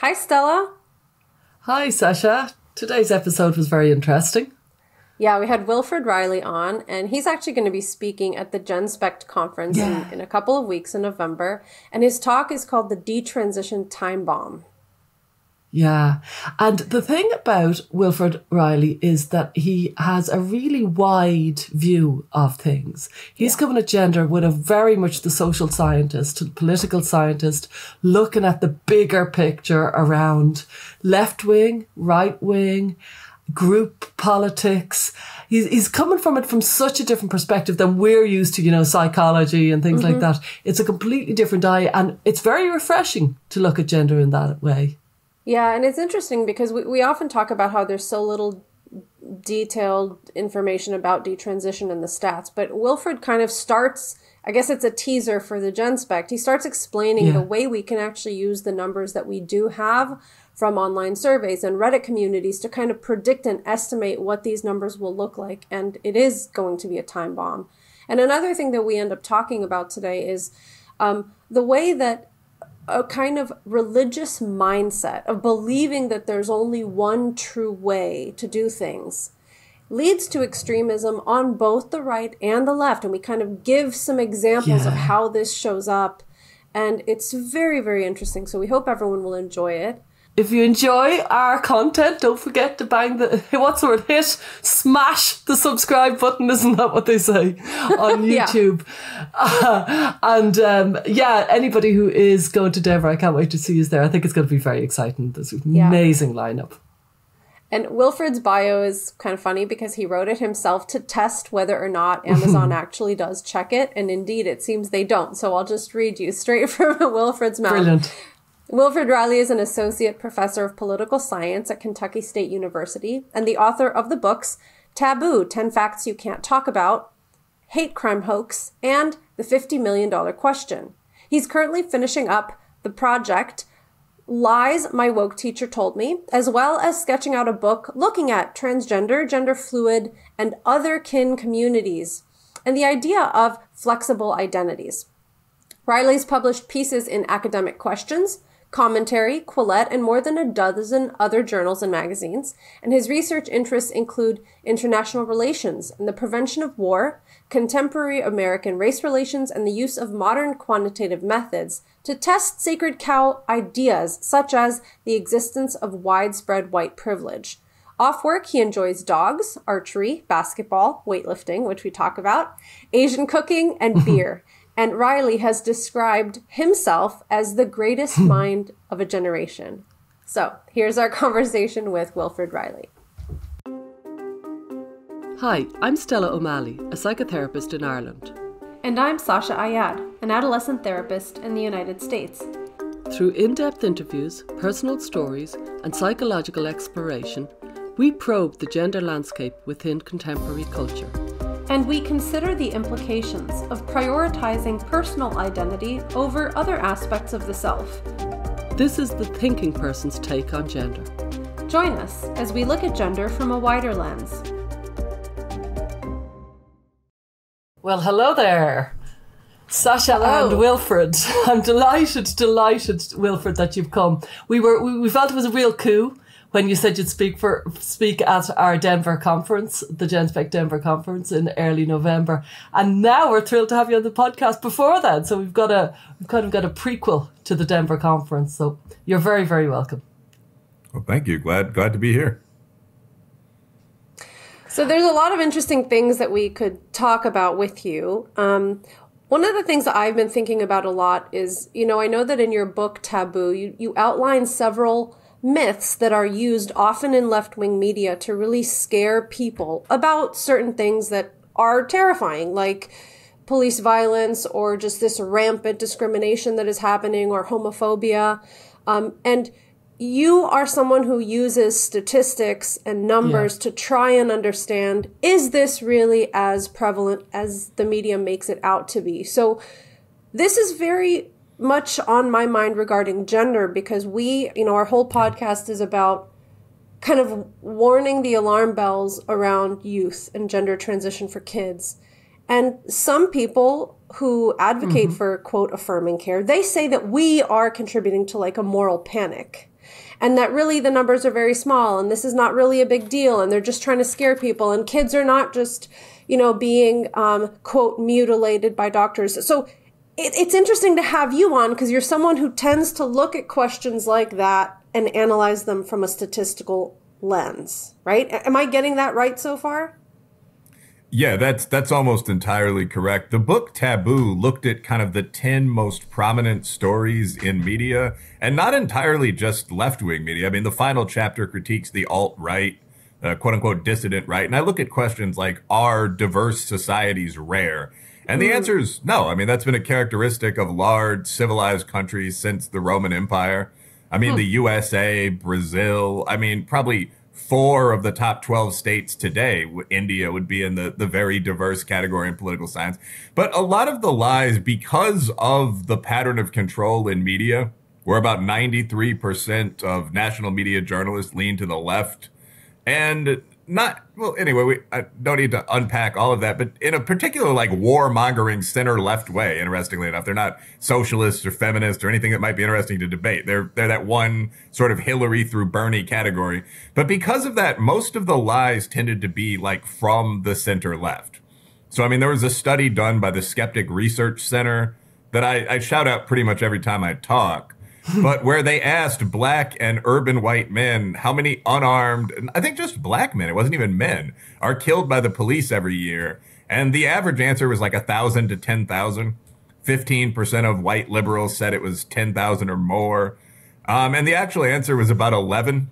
Hi, Stella. Hi, Sasha. Today's episode was very interesting. Yeah, we had Wilfred Reilly on, and he's actually going to be speaking at the GenSpect conference Yeah. in, in a couple of weeks in November. And his talk is called The Detransition Time Bomb. Yeah. And the thing about Wilfred Reilly is that he has a really wide view of things. He's coming at gender with a very much the social scientist, the political scientist, looking at the bigger picture around left wing, right wing, group politics. He's, he's coming from it from such a different perspective than we're used to, you know, psychology and things like mm-hmm. that. It's a completely different eye and it's very refreshing to look at gender in that way. Yeah, and it's interesting because we, we often talk about how there's so little detailed information about detransition in the stats, but Wilfred kind of starts, I guess it's a teaser for the GenSpect. He starts explaining Yeah. the way we can actually use the numbers that we do have from online surveys and Reddit communities to kind of predict and estimate what these numbers will look like. And it is going to be a time bomb. And another thing that we end up talking about today is um, the way that a kind of religious mindset of believing that there's only one true way to do things leads to extremism on both the right and the left. And we kind of give some examples of how this shows up. And it's very, very interesting. So we hope everyone will enjoy it. If you enjoy our content, don't forget to bang the what's the word hit smash the subscribe button. Isn't that what they say on Yeah. YouTube? Uh, and um, yeah, anybody who is going to Denver, I can't wait to see you there. I think it's going to be very exciting. There's an Yeah. amazing lineup. And Wilfred's bio is kind of funny because he wrote it himself to test whether or not Amazon actually does check it. And indeed, it seems they don't. So I'll just read you straight from Wilfred's mouth. Brilliant. Wilfred Reilly is an associate professor of political science at Kentucky State University and the author of the books Taboo 10 Facts You Can't Talk About, Hate Crime Hoax, and The $50 Million Question. He's currently finishing up the project Lies My Woke Teacher Told Me, as well as sketching out a book looking at transgender, gender fluid, and other kin communities, and the idea of flexible identities. Reilly's published pieces in Academic Questions, Commentary, Quillette, and more than a dozen other journals and magazines, and his research interests include international relations and the prevention of war, contemporary American race relations, and the use of modern quantitative methods to test sacred cow ideas such as the existence of widespread white privilege. Off work, he enjoys dogs, archery, basketball, weightlifting, which we talk about, Asian cooking, and beer. And Reilly has described himself as the greatest hmm. mind of a generation. So here's our conversation with Wilfred Reilly. Hi, I'm Stella O'Malley, a psychotherapist in Ireland. And I'm Sasha Ayad, an adolescent therapist in the United States. Through in depth interviews, personal stories, and psychological exploration, we probe the gender landscape within contemporary culture. And we consider the implications of prioritizing personal identity over other aspects of the self. This is the thinking person's take on gender. Join us as we look at gender from a wider lens. Well, hello there, Sasha Hello. and Wilfred. I'm delighted, delighted, Wilfred, that you've come. We were, we, we felt it was a real coup when you said you'd speak for speak at our Denver conference, the GenSpect Denver conference in early November, and now we're thrilled to have you on the podcast before that. So we've got a we've kind of got a prequel to the Denver conference. So you're very, very welcome. Well, thank you. Glad glad to be here. So there's a lot of interesting things that we could talk about with you. Um, one of the things that I've been thinking about a lot is, you know, I know that in your book Taboo, you, you outline several myths that are used often in left wing media to really scare people about certain things that are terrifying, like police violence or just this rampant discrimination that is happening or homophobia. Um, and you are someone who uses statistics and numbers to try and understand is this really as prevalent as the media makes it out to be? So, this is very much on my mind regarding gender because we, you know, our whole podcast is about kind of warning the alarm bells around youth and gender transition for kids. And some people who advocate for quote affirming care, they say that we are contributing to like a moral panic. and that really the numbers are very small and this is not really a big deal and they're just trying to scare people and kids are not just you know being um, quote mutilated by doctors so it, it's interesting to have you on because you're someone who tends to look at questions like that and analyze them from a statistical lens right am i getting that right so far yeah, that's that's almost entirely correct. The book Taboo looked at kind of the 10 most prominent stories in media and not entirely just left-wing media. I mean, the final chapter critiques the alt-right, uh, quote unquote dissident right. And I look at questions like are diverse societies rare? And the answer is no. I mean, that's been a characteristic of large civilized countries since the Roman Empire. I mean, hmm. the USA, Brazil, I mean, probably four of the top 12 states today, India would be in the, the very diverse category in political science. But a lot of the lies, because of the pattern of control in media, where about 93% of national media journalists lean to the left, and not well anyway we I don't need to unpack all of that but in a particular like warmongering center left way interestingly enough they're not socialists or feminists or anything that might be interesting to debate. They're they're that one sort of hillary through bernie category. But because of that most of the lies tended to be like from the center left. So i mean there was a study done by the skeptic research center that i, I shout out pretty much every time i talk but where they asked black and urban white men how many unarmed, I think just black men, it wasn't even men, are killed by the police every year. And the average answer was like a thousand to 10,000. 15% of white liberals said it was 10,000 or more. Um, and the actual answer was about 11.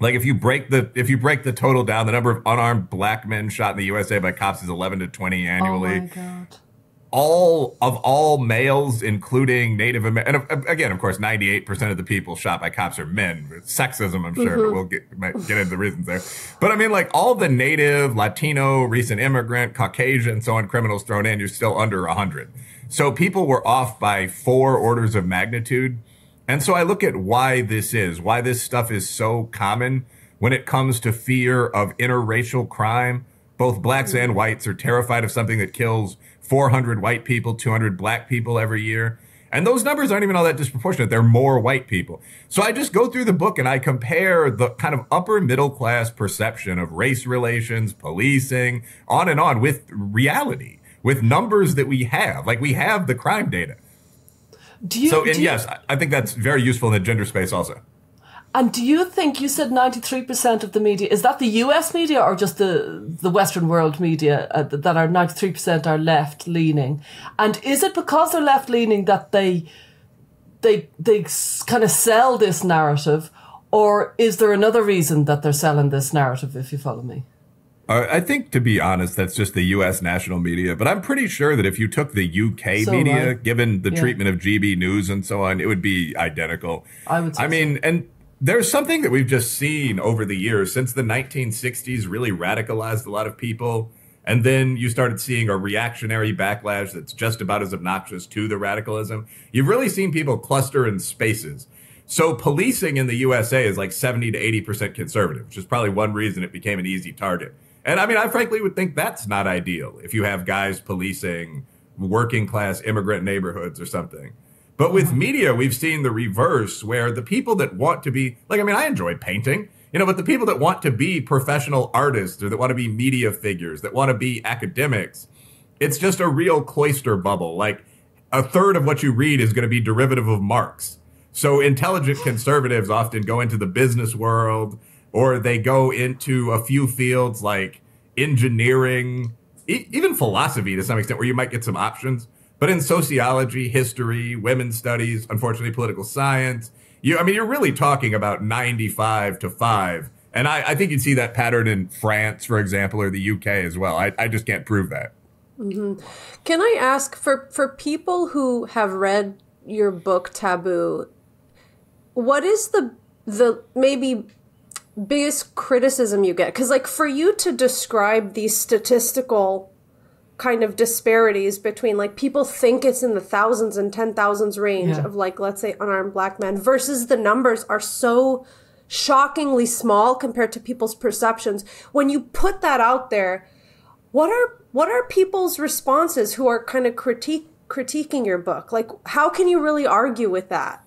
Like if you break the if you break the total down, the number of unarmed black men shot in the USA by cops is 11 to 20 annually. Oh my god all of all males, including Native American, and again, of course, 98% of the people shot by cops are men. Sexism, I'm sure, mm-hmm. but we'll get, might get into the reasons there. But I mean, like all the Native, Latino, recent immigrant, Caucasian, so on criminals thrown in, you're still under 100. So people were off by four orders of magnitude. And so I look at why this is, why this stuff is so common when it comes to fear of interracial crime. Both blacks and whites are terrified of something that kills 400 white people, 200 black people every year. And those numbers aren't even all that disproportionate. They're more white people. So I just go through the book and I compare the kind of upper middle class perception of race relations, policing, on and on with reality, with numbers that we have. Like we have the crime data. Do you, so, and yes, I think that's very useful in the gender space also. And do you think you said 93% of the media, is that the US media or just the, the Western world media uh, that are 93% are left leaning? And is it because they're left leaning that they, they, they kind of sell this narrative? Or is there another reason that they're selling this narrative, if you follow me? I think, to be honest, that's just the U.S. national media. But I'm pretty sure that if you took the U.K. So media, right. given the yeah. treatment of GB News and so on, it would be identical. I would. I mean, so. and there's something that we've just seen over the years since the 1960s really radicalized a lot of people. And then you started seeing a reactionary backlash that's just about as obnoxious to the radicalism. You've really seen people cluster in spaces. So policing in the USA is like 70 to 80% conservative, which is probably one reason it became an easy target. And I mean, I frankly would think that's not ideal if you have guys policing working class immigrant neighborhoods or something. But with media, we've seen the reverse where the people that want to be, like, I mean, I enjoy painting, you know, but the people that want to be professional artists or that want to be media figures, that want to be academics, it's just a real cloister bubble. Like, a third of what you read is going to be derivative of Marx. So intelligent conservatives often go into the business world or they go into a few fields like engineering, e- even philosophy to some extent, where you might get some options. But in sociology, history, women's studies, unfortunately, political science, you, I mean, you're really talking about 95 to 5. And I, I think you'd see that pattern in France, for example, or the UK as well. I, I just can't prove that. Mm-hmm. Can I ask for, for people who have read your book, Taboo, what is the, the maybe biggest criticism you get? Because, like, for you to describe these statistical kind of disparities between like people think it's in the thousands and ten thousands range yeah. of like let's say unarmed black men versus the numbers are so shockingly small compared to people's perceptions. When you put that out there what are what are people's responses who are kind of critique critiquing your book? Like how can you really argue with that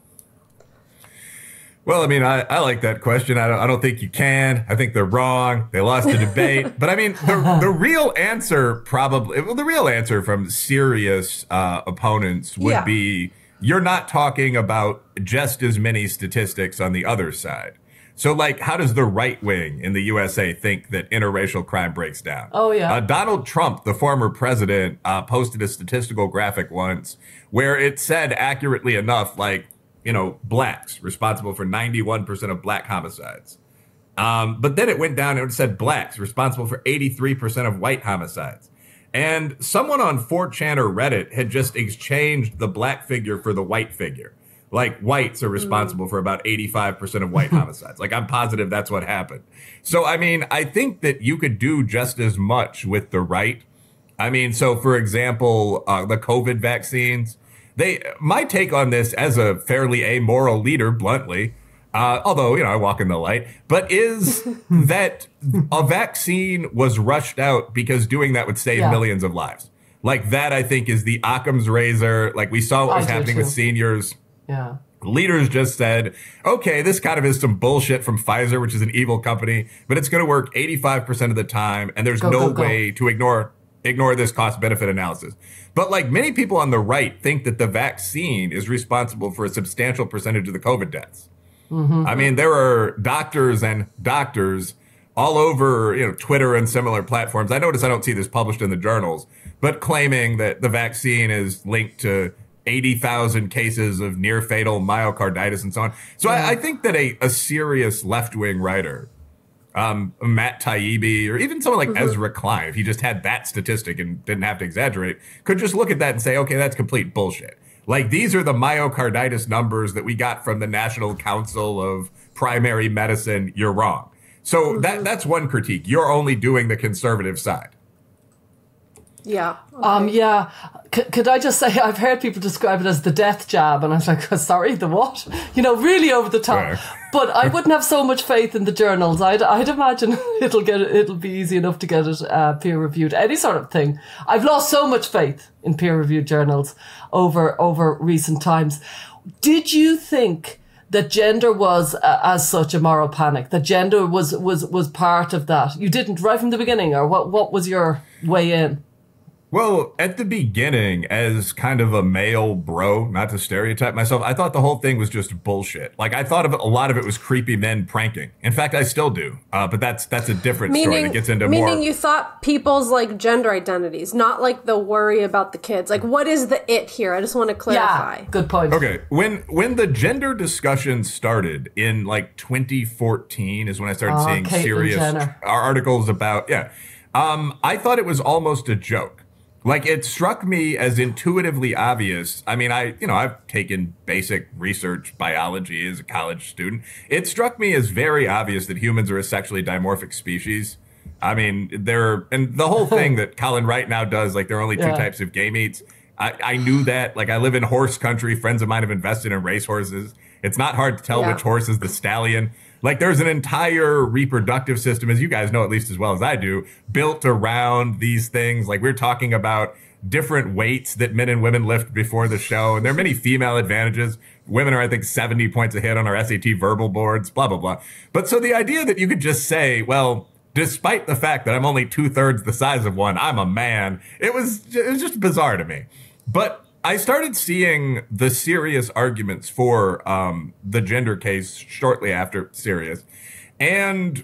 Well, I mean, I, I like that question. I don't, I don't think you can. I think they're wrong. They lost the debate. but I mean, the, the real answer probably, well, the real answer from serious uh, opponents would Yeah. be you're not talking about just as many statistics on the other side. So, like, how does the right wing in the USA think that interracial crime breaks down? Oh, yeah. Uh, Donald Trump, the former president, uh, posted a statistical graphic once where it said accurately enough, like, you know, blacks responsible for 91% of black homicides. Um, but then it went down and it said blacks responsible for 83% of white homicides. And someone on 4chan or Reddit had just exchanged the black figure for the white figure. Like whites are responsible for about 85% of white homicides. Like I'm positive that's what happened. So, I mean, I think that you could do just as much with the right. I mean, so for example, uh, the COVID vaccines, they, my take on this as a fairly amoral leader, bluntly, uh, although, you know, I walk in the light, but is that a vaccine was rushed out because doing that would save Yeah. millions of lives. Like that, I think, is the Occam's razor. Like we saw what was do happening with seniors. Yeah. Leaders just said, okay, this kind of is some bullshit from Pfizer, which is an evil company, but it's going to work 85% of the time, and there's Go, no go, go. way to ignore ignore this cost benefit analysis. But like many people on the right think that the vaccine is responsible for a substantial percentage of the COVID deaths. Mm-hmm. I mean, there are doctors and doctors all over, you know, Twitter and similar platforms. I notice I don't see this published in the journals, but claiming that the vaccine is linked to 80,000 cases of near fatal myocarditis and so on. So I, I think that a, a serious left wing writer, um, Matt Taibbi, or even someone like Ezra Klein, if he just had that statistic and didn't have to exaggerate, could just look at that and say, okay, that's complete bullshit. Like these are the myocarditis numbers that we got from the National Council of Primary Medicine. You're wrong. So that that's one critique. You're only doing the conservative side. Yeah. Um, yeah. C- could I just say, I've heard people describe it as the death jab, and I was like, sorry, the what? You know, really over the top. Right. But I wouldn't have so much faith in the journals. I'd, I'd imagine it'll get it'll be easy enough to get it uh, peer reviewed. Any sort of thing. I've lost so much faith in peer reviewed journals over over recent times. Did you think? That gender was uh, as such a moral panic. That gender was was was part of that. You didn't right from the beginning, or what? What was your way in? Well, at the beginning, as kind of a male bro, not to stereotype myself, I thought the whole thing was just bullshit. Like I thought of it, a lot of it was creepy men pranking. In fact, I still do. Uh, but that's that's a different story Meaning, that gets into meaning more. you thought people's like gender identities, not like the worry about the kids. Like, what is the it here? I just want to clarify. Yeah, good point. Okay, when when the gender discussion started in like 2014 is when I started Oh, seeing Caitlyn serious Jenner. articles about yeah. Um, I thought it was almost a joke. Like it struck me as intuitively obvious. I mean, I you know I've taken basic research biology as a college student. It struck me as very obvious that humans are a sexually dimorphic species. I mean, there and the whole thing that Colin Wright now does, like there are only two Yeah. types of gametes. I, I knew that. Like I live in horse country. Friends of mine have invested in race horses. It's not hard to tell Yeah. which horse is the stallion. Like there's an entire reproductive system, as you guys know at least as well as I do, built around these things. Like we're talking about different weights that men and women lift before the show, and there are many female advantages. Women are, I think, 70 points ahead on our SAT verbal boards, blah, blah, blah. But so the idea that you could just say, well, despite the fact that I'm only two thirds the size of one, I'm a man, it was, it was just bizarre to me. But I started seeing the serious arguments for um, the gender case shortly after Sirius. And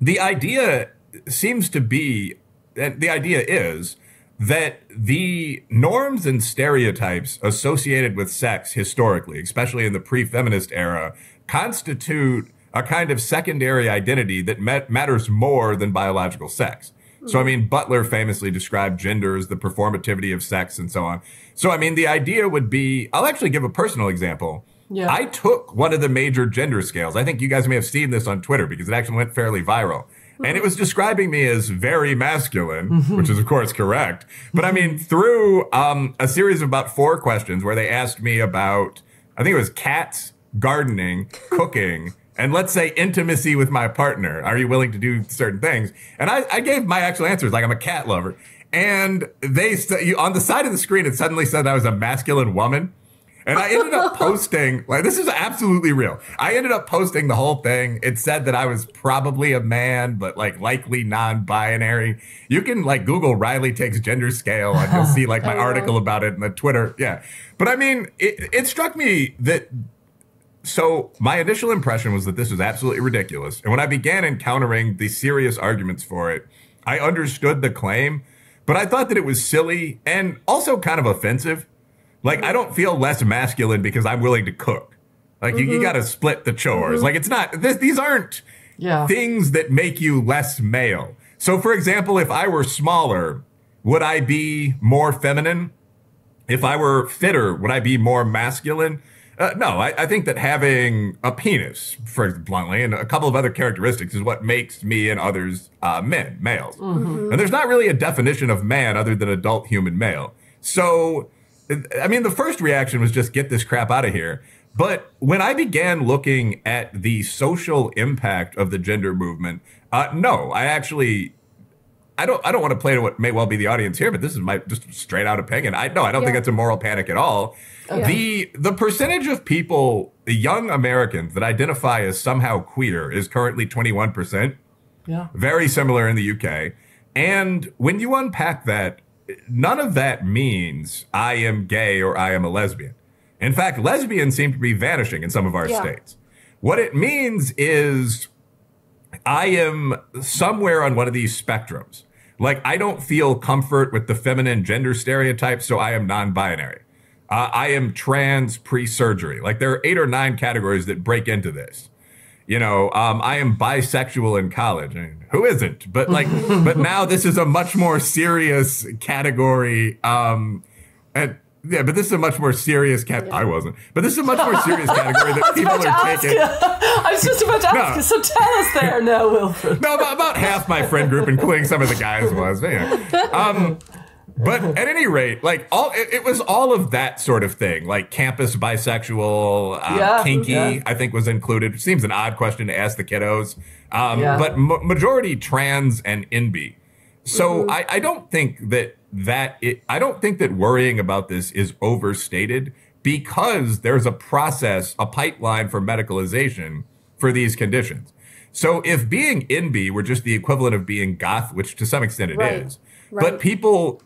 the idea seems to be, and the idea is that the norms and stereotypes associated with sex historically, especially in the pre feminist era, constitute a kind of secondary identity that ma- matters more than biological sex. So, I mean, Butler famously described gender as the performativity of sex and so on. So, I mean, the idea would be I'll actually give a personal example. Yeah. I took one of the major gender scales. I think you guys may have seen this on Twitter because it actually went fairly viral. And it mm-hmm. was describing me as very masculine, mm-hmm. which is of course correct. But I mean, mm-hmm. through um, a series of about four questions where they asked me about, I think it was cats, gardening, cooking, and let's say intimacy with my partner. Are you willing to do certain things? And I, I gave my actual answers, like I'm a cat lover. And they you, on the side of the screen, it suddenly said I was a masculine woman. And I ended up posting, like, this is absolutely real. I ended up posting the whole thing. It said that I was probably a man, but like likely non binary. You can like Google Reilly takes gender scale and you'll see like my article about it in the Twitter. Yeah. But I mean, it, it struck me that so my initial impression was that this was absolutely ridiculous. And when I began encountering the serious arguments for it, I understood the claim, but I thought that it was silly and also kind of offensive. Like I don't feel less masculine because I'm willing to cook. Like you, you mm-hmm. got to split the chores. Mm-hmm. Like it's not this, these aren't Yeah. things that make you less male. So for example, if I were smaller, would I be more feminine? If I were fitter, would I be more masculine? Uh, no, I, I think that having a penis, for bluntly, and a couple of other characteristics is what makes me and others uh, men, males. And there's not really a definition of man other than adult human male. So, I mean, the first reaction was just get this crap out of here. But when I began looking at the social impact of the gender movement, uh, no, I actually I don't I don't want to play to what may well be the audience here, but this is my just straight out opinion. I no, I don't think Yeah. it's a moral panic at all. The the percentage of people, the young Americans that identify as somehow queer is currently 21%, Yeah. very similar in the UK. And when you unpack that, none of that means I am gay or I am a lesbian. In fact, lesbians seem to be vanishing in some of our Yeah. states. What it means is I am somewhere on one of these spectrums. Like, I don't feel comfort with the feminine gender stereotype, so I am non binary. Uh, I am trans pre surgery. Like, there are eight or nine categories that break into this. You know, um, I am bisexual in college. I mean, who isn't? But like, but now this is a much more serious category. Um, and yeah, but this is a much more serious cat. I wasn't, but this is a much more serious category that people are taking. I was just about to ask No. you. So tell us there now, Wilfred. No, about, about half my friend group, including some of the guys, was. but anyway. Um, but at any rate, like all, it, it was all of that sort of thing, like campus bisexual, uh, Yeah, kinky. yeah. I think was included. Seems an odd question to ask the kiddos, um, Yeah. but ma- majority trans and NB. So Mm-hmm. I, I don't think that that it, I don't think that worrying about this is overstated because there's a process, a pipeline for medicalization for these conditions. So if being NB were just the equivalent of being goth, which to some extent it is, Right. but Right. people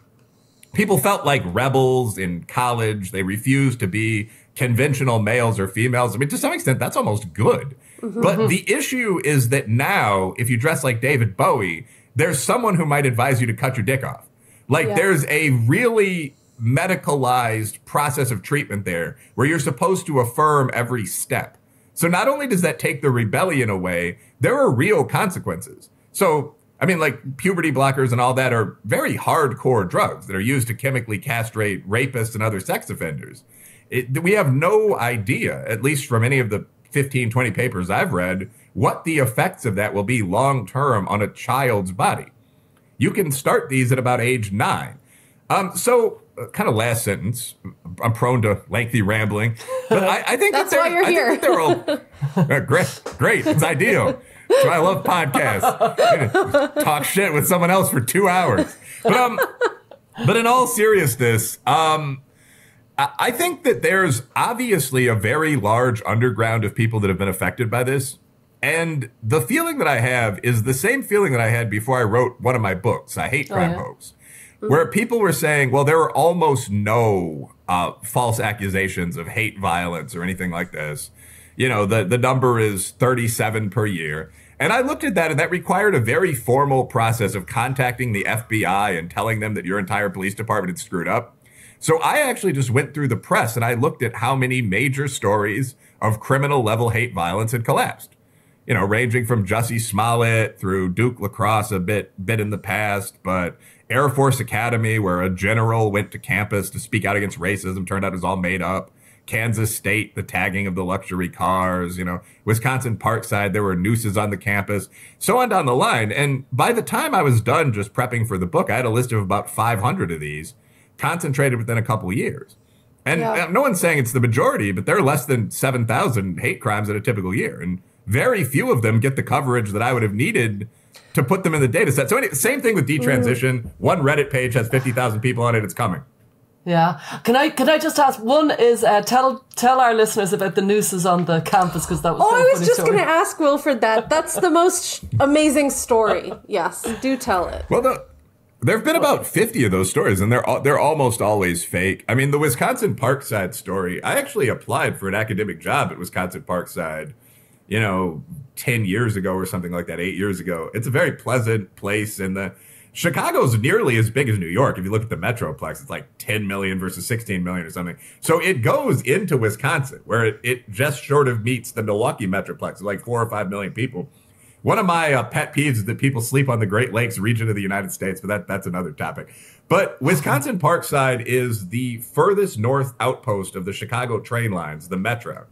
people felt like rebels in college. They refused to be conventional males or females. I mean, to some extent, that's almost good. Mm-hmm. But mm-hmm. the issue is that now, if you dress like David Bowie, there's someone who might advise you to cut your dick off. Like, Yeah. there's a really medicalized process of treatment there where you're supposed to affirm every step. So not only does that take the rebellion away, there are real consequences. So, I mean, like puberty blockers and all that are very hardcore drugs that are used to chemically castrate rapists and other sex offenders. It, we have no idea, at least from any of the 15, 20 papers I've read, what the effects of that will be long term on a child's body. You can start these at about age nine. Um, so, uh, kind of last sentence. I'm prone to lengthy rambling, but I, I think That's that why you're I here. Think that they're all, Uh, great, great. It's ideal. Why I love podcasts. Talk shit with someone else for two hours. But um, but in all seriousness, um, I I think that there's obviously a very large underground of people that have been affected by this. And the feeling that I have is the same feeling that I had before I wrote one of my books, I Hate Crime yeah. Hoax, where people were saying, well, there are almost no uh, false accusations of hate violence or anything like this. You know, the, the number is 37 per year. And I looked at that, and that required a very formal process of contacting the FBI and telling them that your entire police department had screwed up. So I actually just went through the press and I looked at how many major stories of criminal level hate violence had collapsed. You know, ranging from Jussie Smollett through Duke Lacrosse a bit bit in the past, but Air Force Academy, where a general went to campus to speak out against racism, turned out it was all made up. Kansas State, the tagging of the luxury cars, you know, Wisconsin Parkside, there were nooses on the campus, so on down the line. And by the time I was done just prepping for the book, I had a list of about 500 of these concentrated within a couple years. And Yeah. uh, no one's saying it's the majority, but there are less than 7,000 hate crimes in a typical year. And very few of them get the coverage that I would have needed to put them in the data set. So, anyway, same thing with detransition. One Reddit page has 50,000 people on it. It's coming. Yeah. Can I can I just ask? One is uh, tell tell our listeners about the nooses on the campus because that was. Oh, so I was just going to ask Wilfred that. That's the most amazing story. Yes, do tell it. Well, the, there have been about 50 of those stories, and they're, they're almost always fake. I mean, the Wisconsin Parkside story, I actually applied for an academic job at Wisconsin Parkside, you know, 10 years ago or something like that, eight years ago. It's a very pleasant place, and the Chicago's nearly as big as New York. If you look at the Metroplex, it's like 10 million versus 16 million or something. So it goes into Wisconsin, where it, it just short of meets the Milwaukee Metroplex, like four or five million people. One of my uh, pet peeves is that people sleep on the Great Lakes region of the United States, but that, that's another topic. But Wisconsin Parkside is the furthest north outpost of the Chicago train lines, the Metro.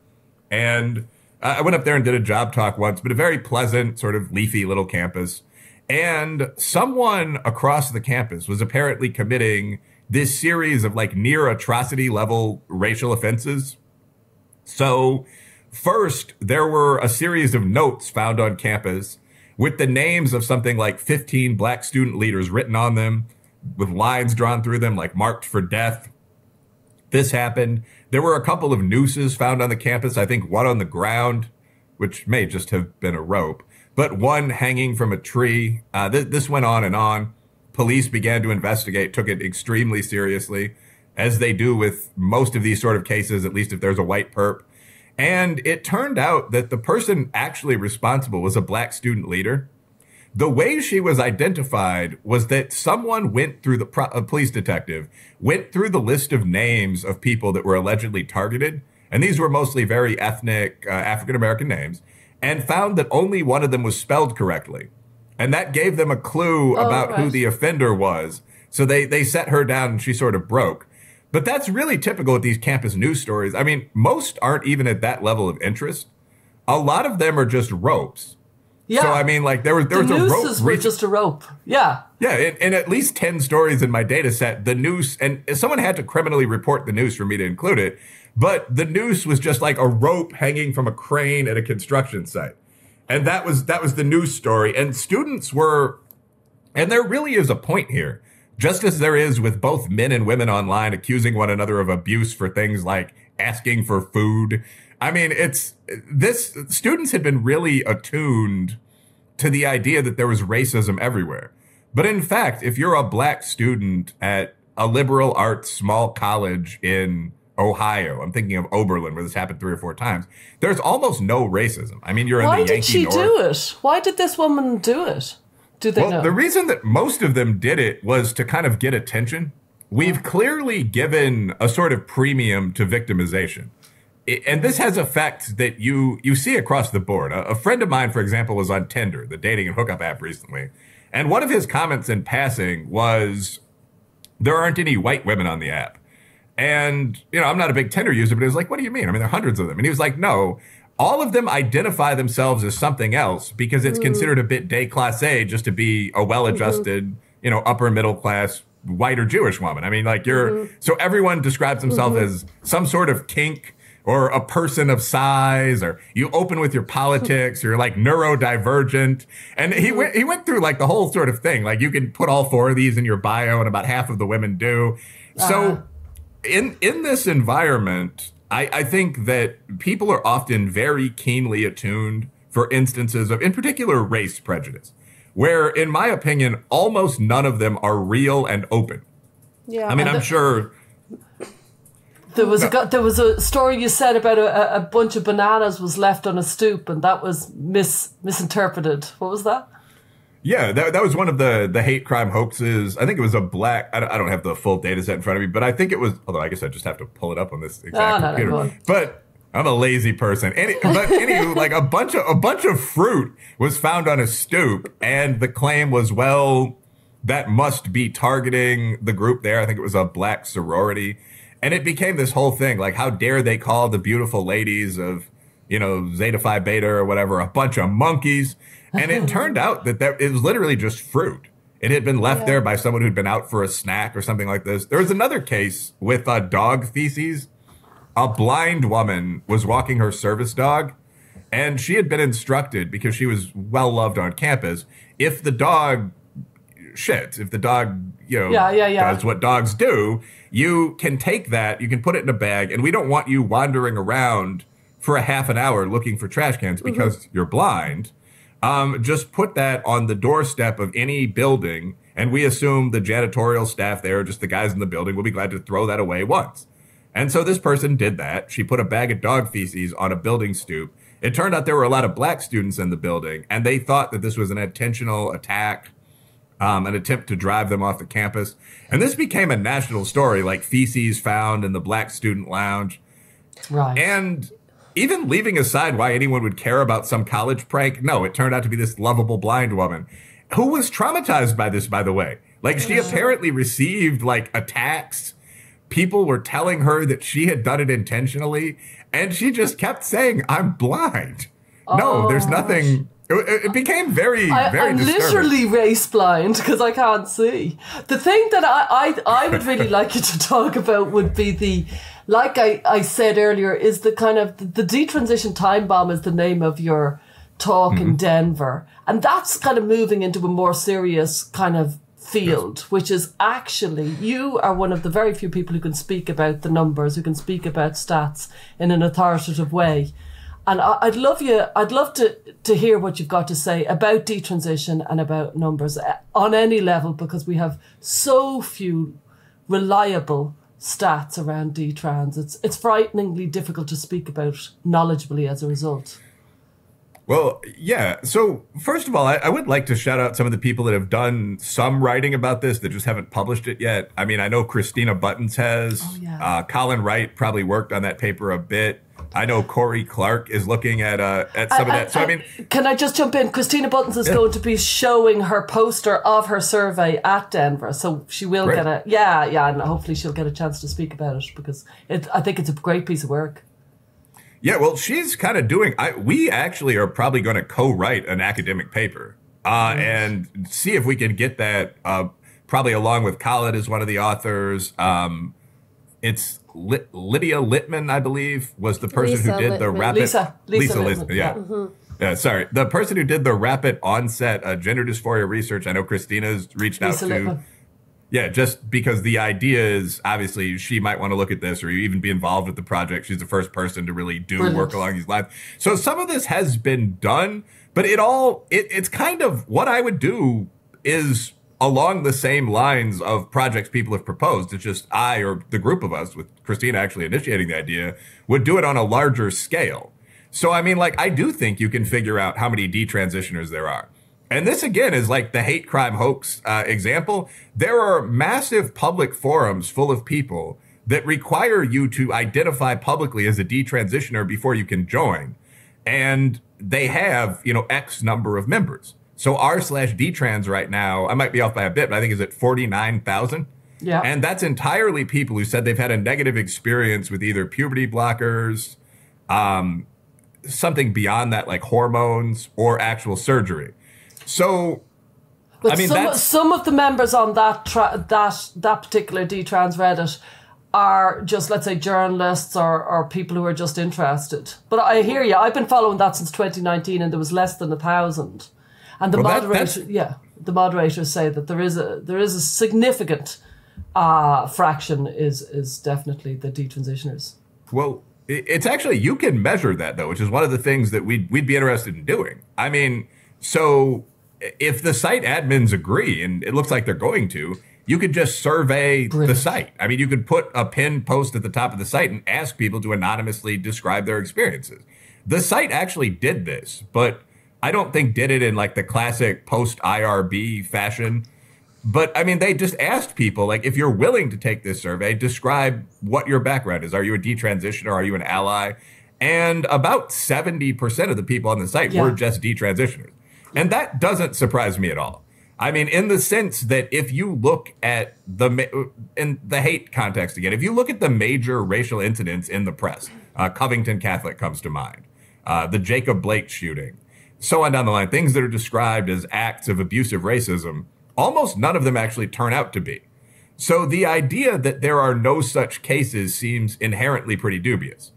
And I went up there and did a job talk once, but a very pleasant, sort of leafy little campus. And someone across the campus was apparently committing this series of like near atrocity level racial offenses. So, first, there were a series of notes found on campus with the names of something like 15 black student leaders written on them, with lines drawn through them, like marked for death. This happened. There were a couple of nooses found on the campus, I think one on the ground, which may just have been a rope, but one hanging from a tree. Uh, th- this went on and on. Police began to investigate, took it extremely seriously, as they do with most of these sort of cases, at least if there's a white perp. And it turned out that the person actually responsible was a black student leader. The way she was identified was that someone went through the pro- a police detective went through the list of names of people that were allegedly targeted, and these were mostly very ethnic uh, African American names, and found that only one of them was spelled correctly, and that gave them a clue about who the offender was. So they they set her down, and she sort of broke. But that's really typical with these campus news stories. I mean, most aren't even at that level of interest. A lot of them are just ropes. Yeah. So I mean, like there was there the was a rope. were just a rope. Yeah. yeah, in, in at least ten stories in my data set, the noose and someone had to criminally report the noose for me to include it. But the noose was just like a rope hanging from a crane at a construction site, and that was that was the news story. And students were, and there really is a point here, just as there is with both men and women online accusing one another of abuse for things like asking for food. I mean, it's this students had been really attuned to the idea that there was racism everywhere. But in fact, if you're a black student at a liberal arts small college in Ohio, I'm thinking of Oberlin, where this happened three or four times, there's almost no racism. I mean, you're in the. Why the did she North. do it? Why did this woman do it? Do they Well, know? the reason that most of them did it was to kind of get attention. We've clearly given a sort of premium to victimization. And this has effects that you you see across the board. A, a friend of mine, for example, was on Tinder, the dating and hookup app recently. And one of his comments in passing was, there aren't any white women on the app. And, you know, I'm not a big Tinder user, but he was like, what do you mean? I mean, there are hundreds of them. And he was like, no, all of them identify themselves as something else because it's mm. considered a bit déclassé just to be a well adjusted, mm-hmm. you know, upper middle class white or Jewish woman. I mean, like you're, mm-hmm. so everyone describes himself mm-hmm. as some sort of kink or a person of size or you open with your politics you're like neurodivergent. And he mm-hmm. went he went through like the whole sort of thing. Like you can put all four of these in your bio and about half of the women do. So uh-huh. in in this environment I, I think that people are often very keenly attuned for instances of in particular race prejudice where in my opinion almost none of them are real and open. Yeah. i mean i'm sure There was a there was a story you said about a, a- bunch of bananas was left on a stoop, and that was mis misinterpreted. What was that? Yeah, that, that was one of the the hate crime hoaxes. I think it was a black. I don't, I don't have the full data set in front of me, but I think it was. Although I guess I just have to pull it up on this exact no, no, computer. go on. but I'm a lazy person. Any, but anywho, like a bunch of a bunch of fruit was found on a stoop, and the claim was, well, that must be targeting the group there. I think it was a black sorority, and it became this whole thing. Like, how dare they call the beautiful ladies of you know Zeta Phi Beta or whatever a bunch of monkeys? And it turned out that that it was literally just fruit. It had been left there by someone who'd been out for a snack or something like this. There was another case with a dog feces. A blind woman was walking her service dog, and she had been instructed because she was well loved on campus. If the dog shits, if the dog, you know, Yeah, yeah, yeah. does what dogs do, you can take that, you can put it in a bag, and we don't want you wandering around for a half an hour looking for trash cans because mm-hmm. you're blind. Um, just put that on the doorstep of any building, and we assume the janitorial staff there, just the guys in the building, will be glad to throw that away once. And so this person did that. She put a bag of dog feces on a building stoop. It turned out there were a lot of black students in the building, and they thought that this was an intentional attack, um, an attempt to drive them off the campus. And this became a national story, like feces found in the black student lounge. Right. And even leaving aside why anyone would care about some college prank, no, it turned out to be this lovable blind woman who was traumatized by this, by the way. Like, she apparently received like attacks. People were telling her that she had done it intentionally, and she just kept saying, I'm blind. Oh. No, there's nothing. It, it became very, I, very. I'm disturbing. literally race blind because I can't see. The thing that I, I, I would really like you to talk about would be the like I, I said earlier, is the kind of the detransition time bomb is the name of your talk mm-hmm. in Denver. And that's kind of moving into a more serious kind of field, yes. which is actually you are one of the very few people who can speak about the numbers, who can speak about stats in an authoritative way. And I, would love you, I'd love to, to hear what you've got to say about detransition and about numbers eh, on any level, because we have so few reliable stats around D-trans. It's it's frighteningly difficult to speak about knowledgeably as a result. Well, yeah. So first of all, I, I, would like to shout out some of the people that have done some writing about this that just haven't published it yet. I mean, I know Christina Buttons has. Oh, yeah. uh, Colin Wright probably worked on that paper a bit. I know Cory Clark is looking at uh, at some I, of that. So I, I, mean, can I just jump in? Christina Buttons is yeah. going to be showing her poster of her survey at Denver, so she will get a yeah, yeah, and hopefully she'll get a chance to speak about it because it, I think it's a great piece of work. Yeah, well, she's kind of doing. I, we actually are probably going to co-write an academic paper uh, and see if we can get that. Uh, probably along with Khaled as one of the authors. Um, it's Lydia Littman, I believe, was the person Lisa who did the rapid. Lisa, Lisa, Lisa Littman, yeah. Mm-hmm. Yeah, sorry. The person who did the rapid onset uh, gender dysphoria research, I know Christina's reached Lisa out to. Littman. Yeah, just because the idea is obviously she might want to look at this or even be involved with the project. She's the first person to really do Brilliant. work along these lines. So some of this has been done, but it all it, it's kind of what I would do is along the same lines of projects people have proposed. It's just I or the group of us, with Christina actually initiating the idea, would do it on a larger scale. So, I mean, like, I do think you can figure out how many detransitioners there are. And this again is like the hate crime hoax uh, example. There are massive public forums full of people that require you to identify publicly as a detransitioner before you can join. And they have, you know, X number of members. So r slash dtrans right now, I might be off by a bit, but I think is at 49,000. Yeah. And that's entirely people who said they've had a negative experience with either puberty blockers, um, something beyond that, like hormones or actual surgery. So, but I mean, some, some of the members on that tra- that that particular D-trans Reddit are just let's say journalists or, or people who are just interested. But I hear you. I've been following that since 2019, and there was less than a thousand. And the well, moderator, that, yeah, the moderators say that there is a there is a significant uh, fraction is is definitely the detransitioners. Well, it's actually you can measure that though, which is one of the things that we'd we'd be interested in doing. I mean, so if the site admins agree, and it looks like they're going to, you could just survey Brilliant. the site. I mean, you could put a pinned post at the top of the site and ask people to anonymously describe their experiences. The site actually did this, but I don't think did it in like the classic post IRB fashion. But I mean, they just asked people like, if you're willing to take this survey, describe what your background is. Are you a detransitioner? Are you an ally? And about 70% of the people on the site yeah. were just detransitioners. And that doesn't surprise me at all. I mean, in the sense that if you look at the in the hate context again, if you look at the major racial incidents in the press, uh, Covington Catholic comes to mind, uh, the Jacob Blake shooting, so on down the line, things that are described as acts of abusive racism, almost none of them actually turn out to be. So the idea that there are no such cases seems inherently pretty dubious.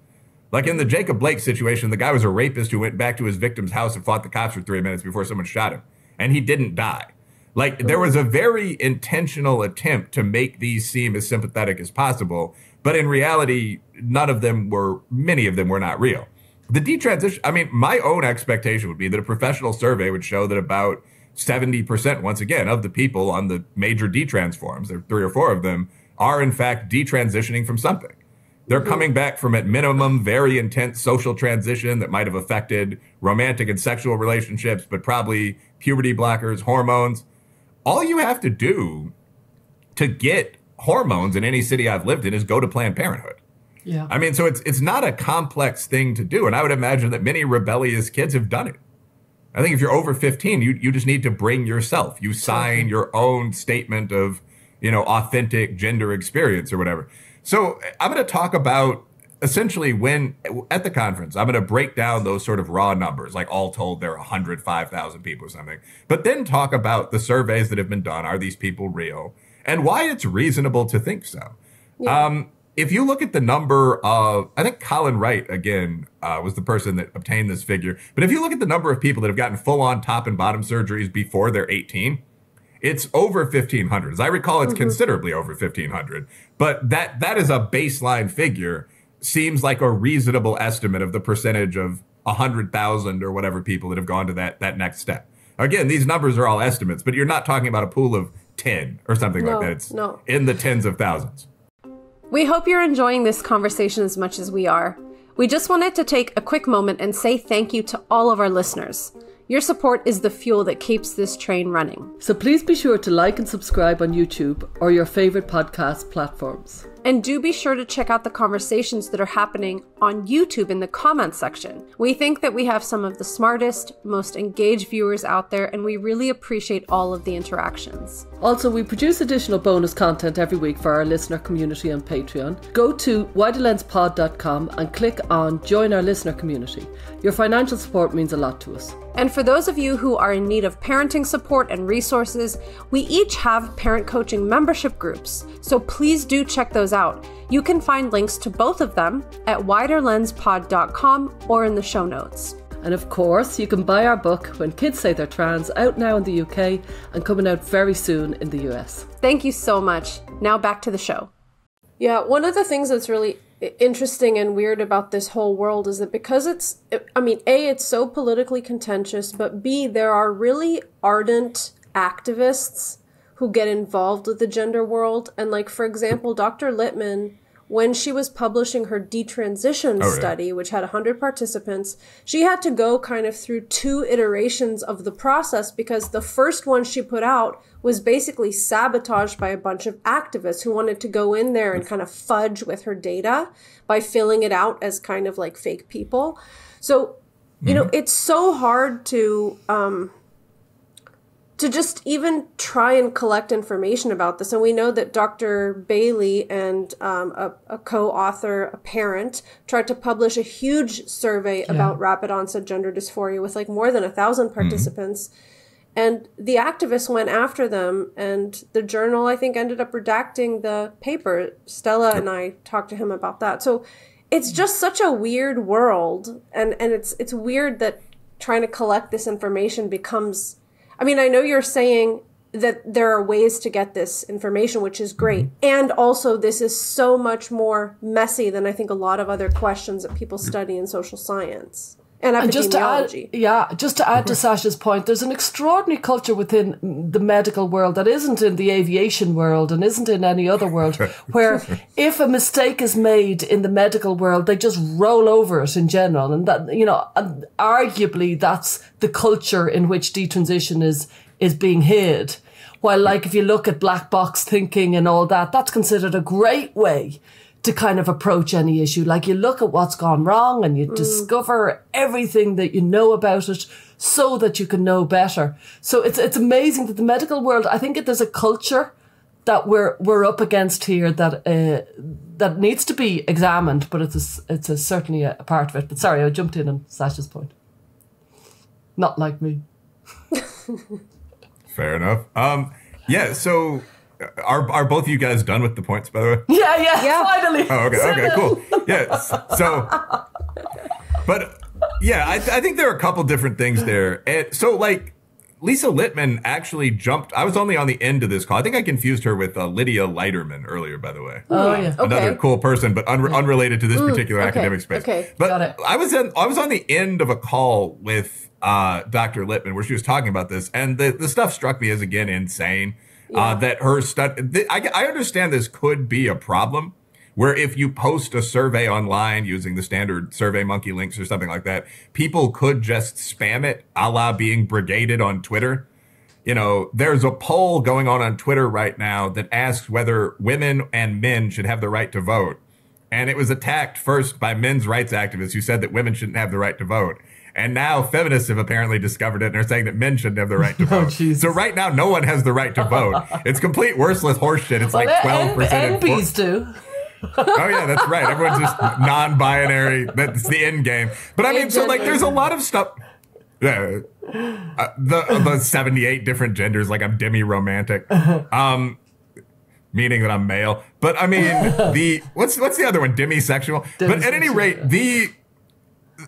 Like in the Jacob Blake situation, the guy was a rapist who went back to his victim's house and fought the cops for three minutes before someone shot him, and he didn't die. Like there was a very intentional attempt to make these seem as sympathetic as possible, but in reality, none of them were, many of them were not real. The detransition, I mean, my own expectation would be that a professional survey would show that about 70%, once again, of the people on the major detransforms, there are three or four of them, are in fact detransitioning from something. They're mm-hmm. coming back from, at minimum, very intense social transition that might have affected romantic and sexual relationships, but probably puberty blockers, hormones. All you have to do to get hormones in any city I've lived in is go to Planned Parenthood. Yeah. I mean, so it's it's not a complex thing to do, and I would imagine that many rebellious kids have done it. I think if you're over 15, you you just need to bring yourself. You sign your own statement of, you know, authentic gender experience or whatever. So I'm going to talk about essentially when at the conference, I'm going to break down those sort of raw numbers, like all told, there are 105,000 people or something, but then talk about the surveys that have been done. Are these people real? And why it's reasonable to think so. Um, if you look at the number of, I think Colin Wright again uh, was the person that obtained this figure. But if you look at the number of people that have gotten full on top and bottom surgeries before they're 18, it's over 1500. As I recall, it's considerably over 1500. But that that is a baseline figure. Seems like a reasonable estimate of the percentage of 100,000 or whatever people that have gone to that that next step. Again, these numbers are all estimates, but you're not talking about a pool of 10 or something No, like that. It's no. in the tens of thousands. We hope you're enjoying this conversation as much as we are. We just wanted to take a quick moment and say thank you to all of our listeners. Your support is the fuel that keeps this train running. So please be sure to like and subscribe on YouTube or your favorite podcast platforms. And do be sure to check out the conversations that are happening on YouTube in the comments section. We think that we have some of the smartest, most engaged viewers out there, and we really appreciate all of the interactions. Also, we produce additional bonus content every week for our listener community on Patreon. Go to widerlenspod.com and click on Join Our Listener Community. Your financial support means a lot to us. And for those of you who are in need of parenting support and resources, we each have parent coaching membership groups, so please do check those out. You can find links to both of them at widerlenspod.com or in the show notes. And of course, you can buy our book, When Kids Say They're Trans, out now in the UK and coming out very soon in the US. Thank you so much. Now back to the show. Yeah, one of the things that's really interesting and weird about this whole world is that because it's, I mean, A, it's so politically contentious, but B, there are really ardent activists who get involved with the gender world. And, like, for example, Dr. Littman, when she was publishing her detransition really? study, which had 100 participants, she had to go kind of through two iterations of the process because the first one she put out was basically sabotaged by a bunch of activists who wanted to go in there and kind of fudge with her data by filling it out as kind of like fake people. So, you know, it's so hard to um, to just even try and collect information about this. And we know that Dr. Bailey and um, a, a co author, a parent, tried to publish a huge survey about rapid onset gender dysphoria with like more than a thousand participants. And the activists went after them, and the journal, I think, ended up redacting the paper. Stella and I talked to him about that. So it's just such a weird world, and, and it's it's weird that trying to collect this information becomes I mean, I know you're saying that there are ways to get this information, which is great. And also, this is so much more messy than I think a lot of other questions that people study in social science and And just to add, yeah, just to add to Sasha's point, there's an extraordinary culture within the medical world that isn't in the aviation world and isn't in any other world, where if a mistake is made in the medical world, they just roll over it in general, and that you know, arguably that's the culture in which detransition is is being hid. While, like, if you look at black box thinking and all that, that's considered a great way to kind of approach any issue. Like you look at what's gone wrong and you discover everything that you know about it so that you can know better. So it's it's amazing that the medical world, I think it, there's a culture that we're we're up against here that uh, that needs to be examined, but it's a, s- it's a, certainly a, a part of it. But sorry, I jumped in on Sasha's point. Not like me. Fair enough. Um, yeah. So, are are both of you guys done with the points? By the way. Yeah, yeah, Yeah. finally. Oh, okay. Okay. Cool. Yeah. So, but yeah, I, I think there are a couple different things there. And so, like, Lisa Littman actually jumped. I was only on the end of this call. I think I confused her with uh, Lydia Leiterman earlier, by the way. Oh yeah. Okay. Another cool person, but unre- unrelated to this particular okay, academic space. okay. But Got it. I was in, I was on the end of a call with uh, Dr. Littman where she was talking about this, and the, the stuff struck me as again insane. Uh, that her study, th- I, I understand this could be a problem where if you post a survey online using the standard survey monkey links or something like that, people could just spam it a la being brigaded on Twitter. You know, there's a poll going on on Twitter right now that asks whether women and men should have the right to vote. And it was attacked first by men's rights activists who said that women shouldn't have the right to vote. And now feminists have apparently discovered it and are saying that men shouldn't have the right to vote. Jesus. so right now, no one has the right to vote. it's complete worthless horseshit. It's like 12% N- and do. Oh yeah, that's right. Everyone's just non-binary. That's the end game. But I mean, so like, there's a lot of stuff. Yeah, uh, the the 78 different genders. Like I'm demi-romantic, um, meaning that I'm male. But I mean, the what's what's the other one? Demisexual. But at any rate, the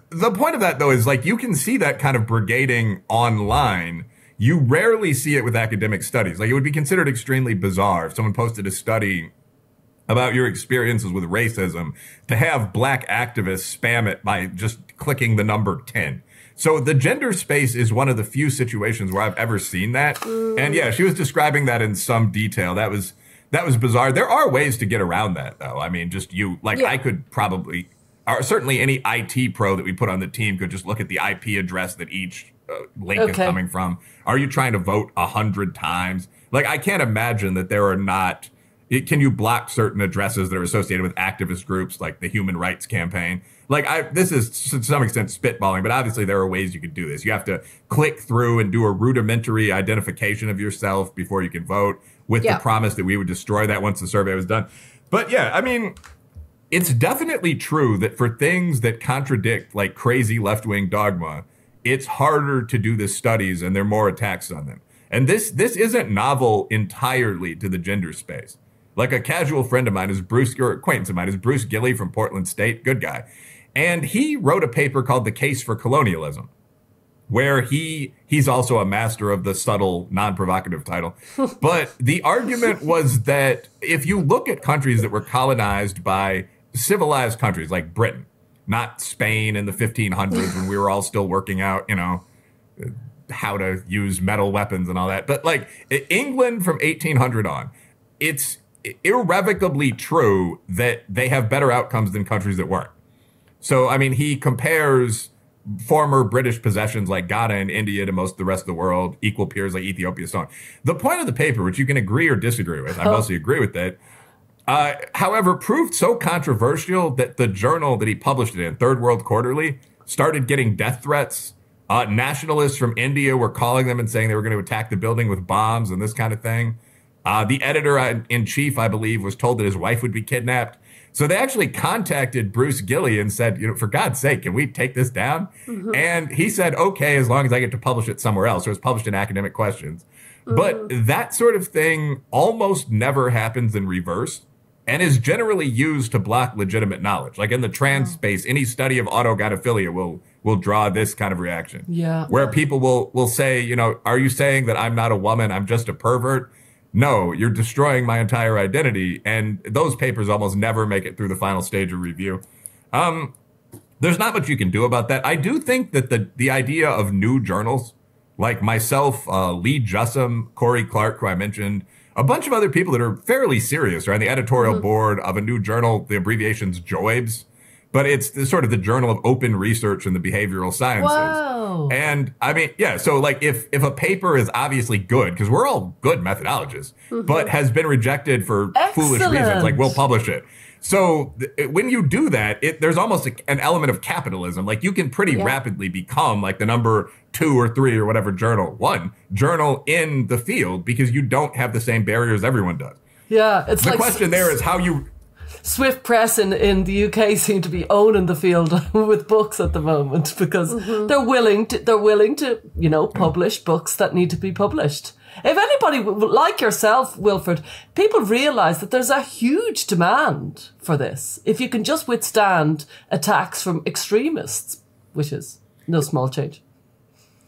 the point of that though is like you can see that kind of brigading online. You rarely see it with academic studies. Like it would be considered extremely bizarre if someone posted a study about your experiences with racism to have black activists spam it by just clicking the number 10. So the gender space is one of the few situations where I've ever seen that. And yeah, she was describing that in some detail. That was that was bizarre. There are ways to get around that though. I mean, just you like Yeah. I could probably or certainly any IT pro that we put on the team could just look at the IP address that each uh, link is coming from. Are you trying to vote a hundred times? Like I can't imagine that there are not. It, can you block certain addresses that are associated with activist groups like the Human Rights Campaign? Like I, this is to some extent spitballing, but obviously there are ways you could do this. You have to click through and do a rudimentary identification of yourself before you can vote, with Yeah. the promise that we would destroy that once the survey was done. But yeah, I mean, it's definitely true that for things that contradict like crazy left wing dogma, it's harder to do the studies and there are more attacks on them. And this this isn't novel entirely to the gender space. Like a casual friend of mine is Bruce, or acquaintance of mine is Bruce Gilley from Portland State, good guy. And he wrote a paper called The Case for Colonialism, where he he's also a master of the subtle, non-provocative title. but the argument was that if you look at countries that were colonized by civilized countries like Britain, not Spain in the 1500s when we were all still working out, you know, how to use metal weapons and all that. But like England from 1800 on, it's irrevocably true that they have better outcomes than countries that weren't. So, I mean, he compares former British possessions like Ghana and India to most of the rest of the world, equal peers like Ethiopia, so on. The point of the paper, which you can agree or disagree with, I oh. mostly agree with that, uh, however, proved so controversial that the journal that he published it in, Third World Quarterly, started getting death threats. Uh, nationalists from India were calling them and saying they were going to attack the building with bombs and this kind of thing. Uh, the editor in chief, I believe, was told that his wife would be kidnapped. So they actually contacted Bruce Gilley and said, you know, for God's sake, can we take this down? And he said, okay, as long as I get to publish it somewhere else. So it was published in Academic Questions. But that sort of thing almost never happens in reverse and is generally used to block legitimate knowledge. Like in the trans space, any study of autogynephilia will will draw this kind of reaction. Yeah. Where people will will say, you know, are you saying that I'm not a woman, I'm just a pervert? No, you're destroying my entire identity. And those papers almost never make it through the final stage of review. Um, there's not much you can do about that. I do think that the the idea of new journals, like myself, uh, Lee Jussim, Cory Clark, who I mentioned, a bunch of other people that are fairly serious are on the editorial mm-hmm. board of a new journal. The abbreviation's JOIBS, but it's the, sort of the Journal of Open Research in the Behavioral Sciences. Wow. And I mean, yeah. So like, if if a paper is obviously good, because we're all good methodologists, but mm-hmm. has been rejected for foolish reasons, like we'll publish it. So th- when you do that, it, there's almost a, an element of capitalism. Like you can pretty Yeah. rapidly become like the number two or three or whatever journal, one journal in the field because you don't have the same barriers everyone does. Yeah, it's The like question there is how you Swift Press in, in the UK seem to be owning the field with books at the moment because mm-hmm. they're willing to they're willing to you know publish books that need to be published. If anybody like yourself, Wilfred, people realize that there's a huge demand for this. If you can just withstand attacks from extremists, which is no small change.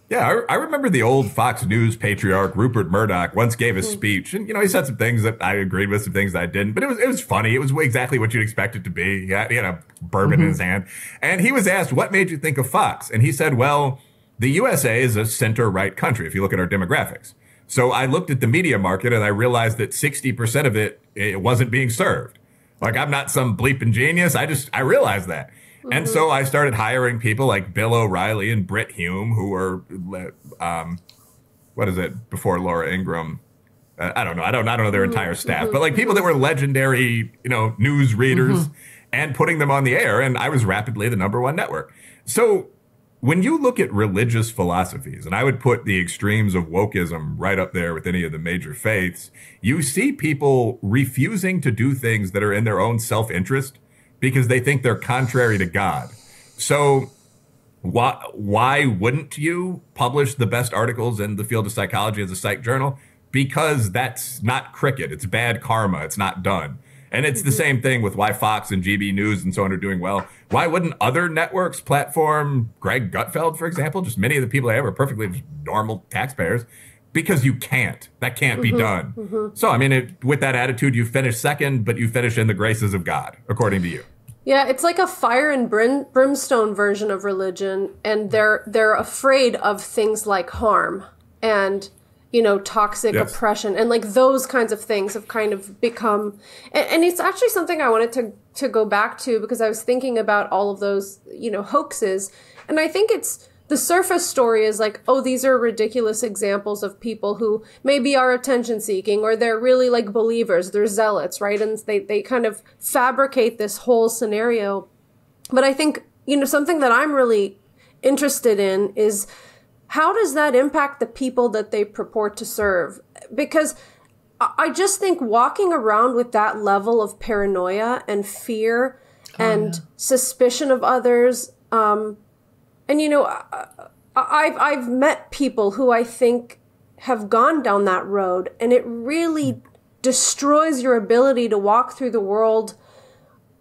Yeah, I, I, remember the old Fox News patriarch Rupert Murdoch once gave a speech, and you know he said some things that I agreed with, some things that I didn't, but it was it was funny. It was exactly what you'd expect it to be. He had, he had a bourbon mm-hmm. in his hand, and he was asked, "What made you think of Fox?" And he said, "Well, the USA is a center right country. If you look at our demographics." So I looked at the media market and I realized that 60% of it, it wasn't being served. Like I'm not some bleeping genius. I just, I realized that. Mm-hmm. And so I started hiring people like Bill O'Reilly and Brit Hume, who were, um, what is it, before Laura Ingraham. Uh, I don't know. I don't, I don't know their entire mm-hmm. staff, but like people that were legendary, you know, news readers mm-hmm. and putting them on the air. And I was rapidly the number one network. So when you look at religious philosophies, and I would put the extremes of wokeism right up there with any of the major faiths, you see people refusing to do things that are in their own self interest because they think they're contrary to God. So, why, why wouldn't you publish the best articles in the field of psychology as a psych journal? Because that's not cricket. It's bad karma. It's not done. And it's the mm-hmm. same thing with why Fox and GB News and so on are doing well. Why wouldn't other networks platform Greg Gutfeld, for example? Just many of the people I have are perfectly normal taxpayers because you can't. That can't mm-hmm, be done. Mm-hmm. So, I mean, it, with that attitude, you finish second, but you finish in the graces of God, according to you. Yeah, it's like a fire and brim- brimstone version of religion, and they're they're afraid of things like harm and you know, toxic yes. oppression and like those kinds of things have kind of become, and, and, it's actually something I wanted to, to go back to because I was thinking about all of those, you know, hoaxes. And I think it's, the surface story is like, oh, these are ridiculous examples of people who maybe are attention seeking or they're really like believers, they're zealots, right? And they, they kind of fabricate this whole scenario. But I think, you know, something that I'm really interested in is, how does that impact the people that they purport to serve? Because I just think walking around with that level of paranoia and fear oh, and yeah. suspicion of others, um, and you know, I've I've met people who I think have gone down that road, and it really destroys your ability to walk through the world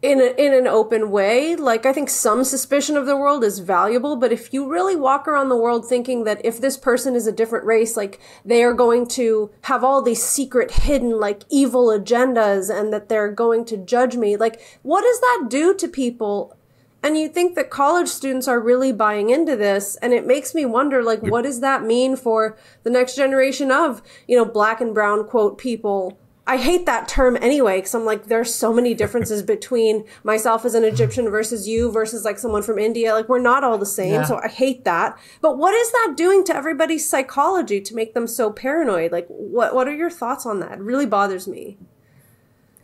in a, in an open way. Like I think some suspicion of the world is valuable, but if you really walk around the world thinking that if this person is a different race, like they are going to have all these secret hidden like evil agendas and that they're going to judge me, like what does that do to people? And you think that college students are really buying into this. And it makes me wonder, like, what does that mean for the next generation of, you know, black and brown quote people I hate that term anyway because I'm like, there's so many differences between myself as an Egyptian versus you versus like someone from India. Like we're not all the same, yeah. so I hate that. But what is that doing to everybody's psychology to make them so paranoid? Like, what what are your thoughts on that? It really bothers me.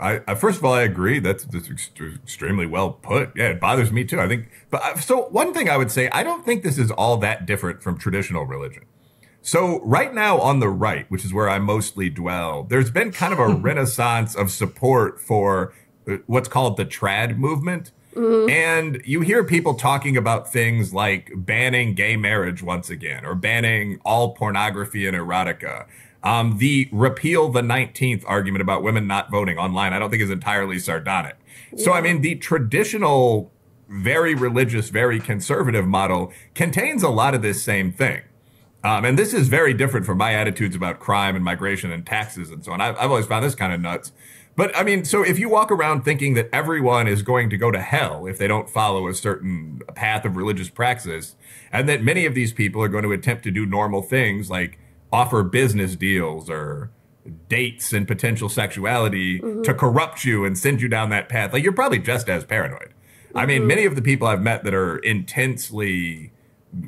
I, I, first of all, I agree. That's, that's extremely well put. Yeah, it bothers me too. I think, but I, so one thing I would say, I don't think this is all that different from traditional religion. So right now on the right, which is where I mostly dwell, there's been kind of a renaissance of support for uh, what's called the trad movement. Mm-hmm. And you hear people talking about things like banning gay marriage once again, or banning all pornography and erotica. Um, the repeal the 19th argument about women not voting online, I don't think is entirely sardonic. Yeah. So, I mean, the traditional, very religious, very conservative model contains a lot of this same thing. Um, and this is very different from my attitudes about crime and migration and taxes and so on. I've, I've always found this kind of nuts. But I mean, so if you walk around thinking that everyone is going to go to hell if they don't follow a certain path of religious praxis, and that many of these people are going to attempt to do normal things like offer business deals or dates and potential sexuality mm-hmm. to corrupt you and send you down that path, like you're probably just as paranoid. Mm-hmm. I mean, mm-hmm. many of the people I've met that are intensely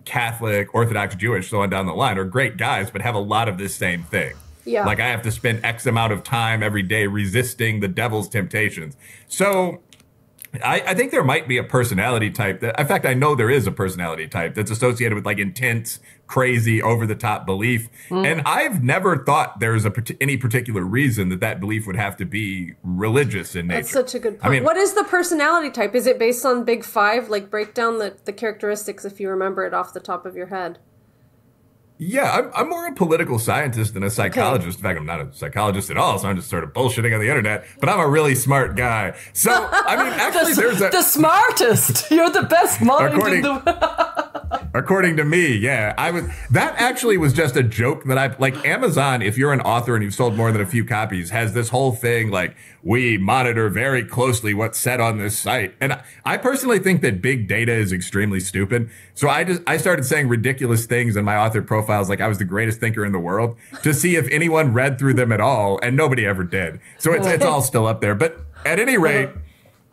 Catholic, Orthodox Jewish, so on down the line are great guys, but have a lot of this same thing. Yeah. Like I have to spend X amount of time every day resisting the devil's temptations. So I, I, think there might be a personality type that, in fact, I know there is a personality type that's associated with like intense, crazy, over the top belief. Mm. And I've never thought there's a any particular reason that that belief would have to be religious in nature. That's such a good point. I mean, what is the personality type? Is it based on Big Five? Like break down the, the characteristics if you remember it off the top of your head. Yeah, I'm, I'm more a political scientist than a psychologist. Okay. In fact, I'm not a psychologist at all, so I'm just sort of bullshitting on the internet. But I'm a really smart guy. So, I mean, actually, the, there's a the smartest. You're the best mind according, in the. According to me, yeah. I was that actually was just a joke that I like Amazon, if you're an author and you've sold more than a few copies, has this whole thing like we monitor very closely what's said on this site. And I personally think that big data is extremely stupid. So I just I started saying ridiculous things in my author profiles like I was the greatest thinker in the world to see if anyone read through them at all, and nobody ever did. So it's it's all still up there. But at any rate,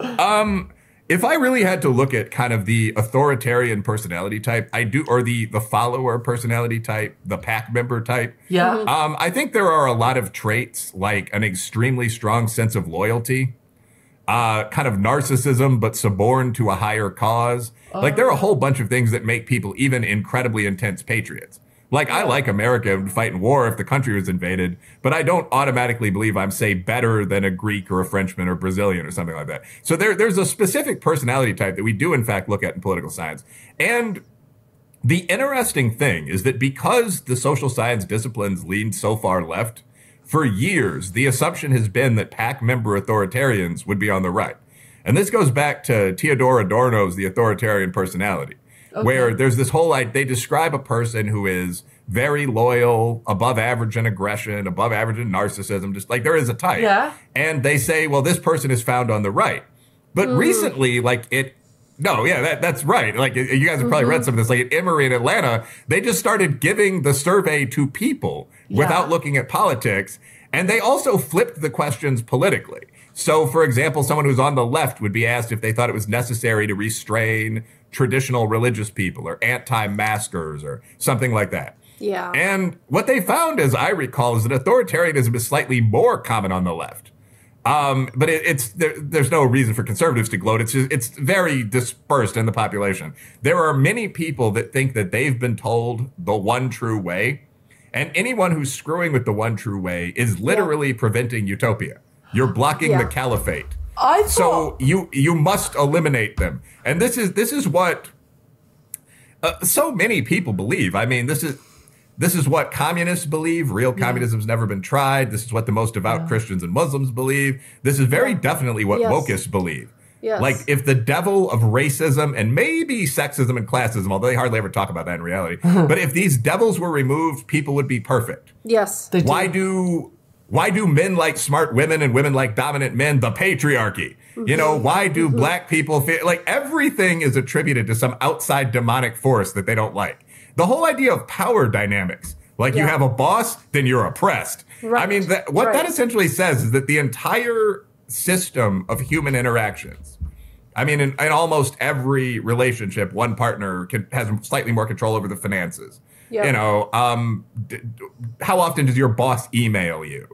um if I really had to look at kind of the authoritarian personality type, I do, or the the follower personality type, the pack member type. Yeah. Um, I think there are a lot of traits like an extremely strong sense of loyalty, uh, kind of narcissism, but suborned to a higher cause. Like there are a whole bunch of things that make people even incredibly intense patriots. Like I like America and fight in war if the country was invaded, but I don't automatically believe I'm say better than a Greek or a Frenchman or Brazilian or something like that. So there, there's a specific personality type that we do in fact look at in political science. And the interesting thing is that because the social science disciplines lean so far left, for years the assumption has been that pack member authoritarians would be on the right. And this goes back to Theodor Adorno's The Authoritarian Personality where there's this whole like they describe a person who is very loyal, above average in aggression, above average in narcissism, just like there is a type. Yeah. And they say, well, this person is found on the right. But hmm. recently, like it no, yeah, that, that's right. Like you guys have probably read mm-hmm. some of this. Like at Emory in Atlanta, they just started giving the survey to people without looking at politics. And they also flipped the questions politically. So, for example, someone who's on the left would be asked if they thought it was necessary to restrain traditional religious people or anti-maskers or something like that. Yeah. And what they found, as I recall, is that authoritarianism is slightly more common on the left. Um, but it, it's there, there's no reason for conservatives to gloat. It's just, it's very dispersed in the population. There are many people that think that they've been told the one true way, and anyone who's screwing with the one true way is literally preventing utopia. You're blocking Yeah. the caliphate. I So you you must eliminate them, and this is this is what uh, so many people believe. I mean, this is this is what communists believe. Real communism's never been tried. This is what the most devout Christians and Muslims believe. This is very definitely what Yes. wokists believe. Yes. Like if the devil of racism and maybe sexism and classism, although they hardly ever talk about that in reality, but if these devils were removed, people would be perfect. yes. they do. Why do why do men like smart women and women like dominant men? The patriarchy. You know, why do mm-hmm. Mm-hmm. black people feel like everything is attributed to some outside demonic force that they don't like? The whole idea of power dynamics. Like you have a boss, then you're oppressed. I mean, that, what that essentially says is that the entire system of human interactions I mean, in, in almost every relationship, one partner can, has slightly more control over the finances. Yeah. You know, um, d- how often does your boss email you?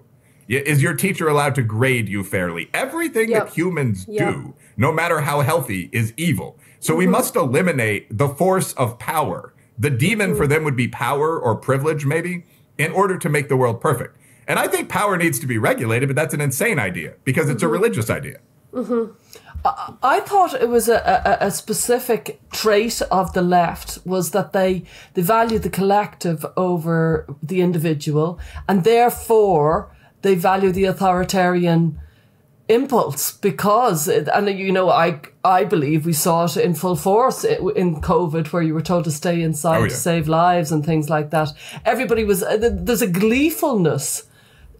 Is your teacher allowed to grade you fairly? Everything Yep. that humans Yep. do, no matter how healthy, is evil. So we mm-hmm. must eliminate the force of power. The demon for mm-hmm. them would be power or privilege, maybe, in order to make the world perfect. And I think power needs to be regulated, but that's an insane idea because it's a mm-hmm. religious idea. I thought it was a, a, a specific trait of the left was that they they value the collective over the individual, and therefore they value the authoritarian impulse because it, and you know I I believe we saw it in full force in COVID where you were told to stay inside Oh, to save lives and things like that. Everybody was uh, there's a gleefulness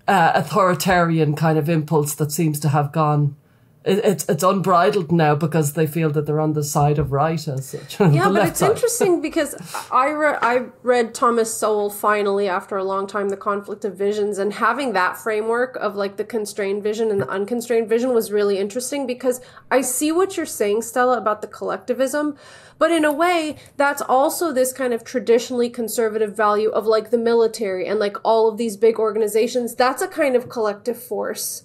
uh, authoritarian kind of impulse that seems to have gone. It, it's it's unbridled now because they feel that they're on the side of right as such. Yeah, but it's side. interesting because I re- I read Thomas Sowell finally after a long time, The Conflict of Visions, and having that framework of like the constrained vision and the unconstrained vision was really interesting because I see what you're saying, Stella, about the collectivism, but in a way, that's also this kind of traditionally conservative value of like the military and like all of these big organizations. That's a kind of collective force.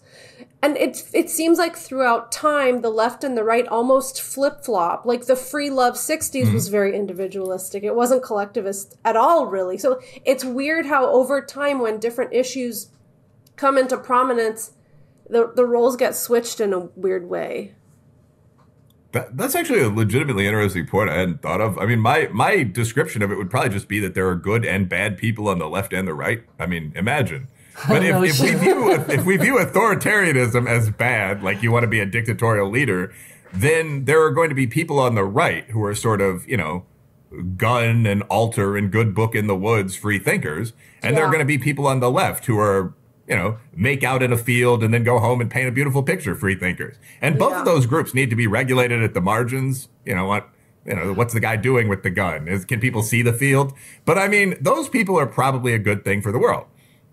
And it it seems like throughout time, the left and the right almost flip flop. Like the free love 60s was mm-hmm. very individualistic. It wasn't collectivist at all, really. So it's weird how over time, when different issues come into prominence, the, the roles get switched in a weird way. That, that's actually a legitimately interesting point I hadn't thought of. I mean, my my description of it would probably just be that there are good and bad people on the left and the right. I mean, imagine. But oh, if, if we view if we view authoritarianism as bad, like you want to be a dictatorial leader, then there are going to be people on the right who are sort of, you know, gun and altar and good book in the woods free thinkers. And there are going to be people on the left who are, you know, make out in a field and then go home and paint a beautiful picture free thinkers. And both Yeah. of those groups need to be regulated at the margins. You know what? You know, what's the guy doing with the gun? Is, can people see the field? But I mean, those people are probably a good thing for the world.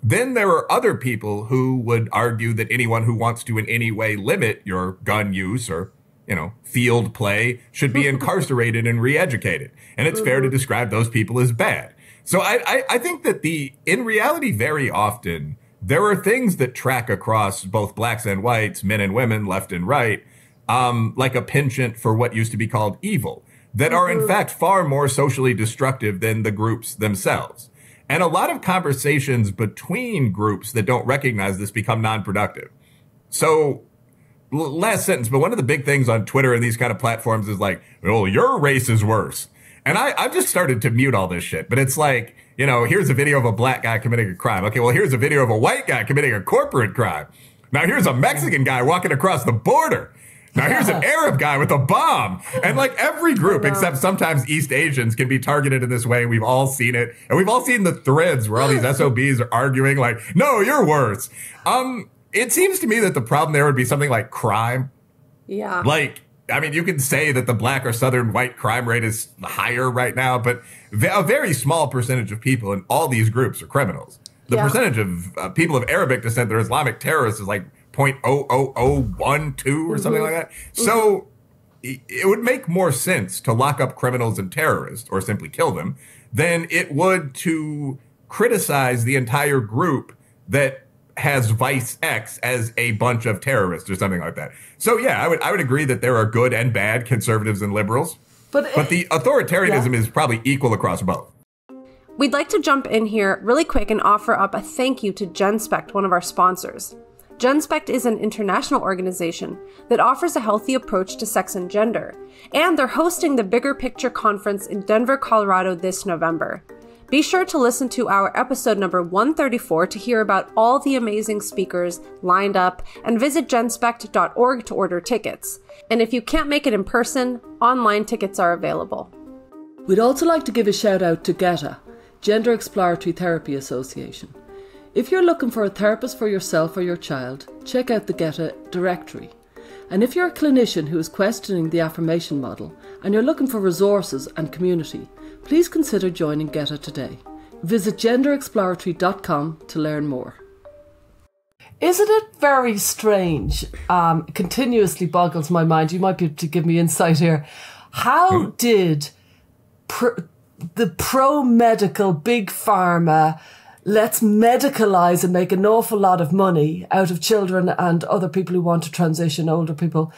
Then there are other people who would argue that anyone who wants to in any way limit your gun use or, you know, field play should be incarcerated and re-educated. And it's fair to describe those people as bad. So I, I, I think that the, in reality, very often, there are things that track across both blacks and whites, men and women, left and right, um, like a penchant for what used to be called evil, that are in fact far more socially destructive than the groups themselves. And a lot of conversations between groups that don't recognize this become non-productive. So, last sentence, but one of the big things on Twitter and these kind of platforms is like, well, your race is worse. And I, I've just started to mute all this shit, but it's like, you know, here's a video of a black guy committing a crime. Okay, well, here's a video of a white guy committing a corporate crime. Now here's a Mexican guy walking across the border. Now here's an Arab guy with a bomb. And like every group, except sometimes East Asians can be targeted in this way. We've all seen it. And we've all seen the threads where all these SOBs are arguing like, no, you're worse. Um, it seems to me that the problem there would be something like crime. Yeah. Like, I mean, you can say that the black or southern white crime rate is higher right now, but a very small percentage of people in all these groups are criminals. The Yeah. percentage of uh, people of Arabic descent that are Islamic terrorists is like 0.00012 or something mm-hmm. like that. So it would make more sense to lock up criminals and terrorists or simply kill them than it would to criticize the entire group that has vice X as a bunch of terrorists or something like that. So yeah, I would I would agree that there are good and bad conservatives and liberals, But, but the authoritarianism is probably equal across both. We'd like to jump in here really quick and offer up a thank you to GenSpect, one of our sponsors. GenSpect is an international organization that offers a healthy approach to sex and gender, and they're hosting the Bigger Picture Conference in Denver, Colorado this November. Be sure to listen to our episode number 134 to hear about all the amazing speakers lined up and visit genspect.org to order tickets. And if you can't make it in person, online tickets are available. We'd also like to give a shout out to GETA, Gender Exploratory Therapy Association. If you're looking for a therapist for yourself or your child, check out the GETA directory. And if you're a clinician who is questioning the affirmation model and you're looking for resources and community, please consider joining GETA today. Visit genderexploratory.com to learn more. Isn't it very strange? Um, continuously boggles my mind. You might be able to give me insight here. How did pr- the pro medical big pharma let's medicalize and make an awful lot of money out of children and other people who want to transition, older people?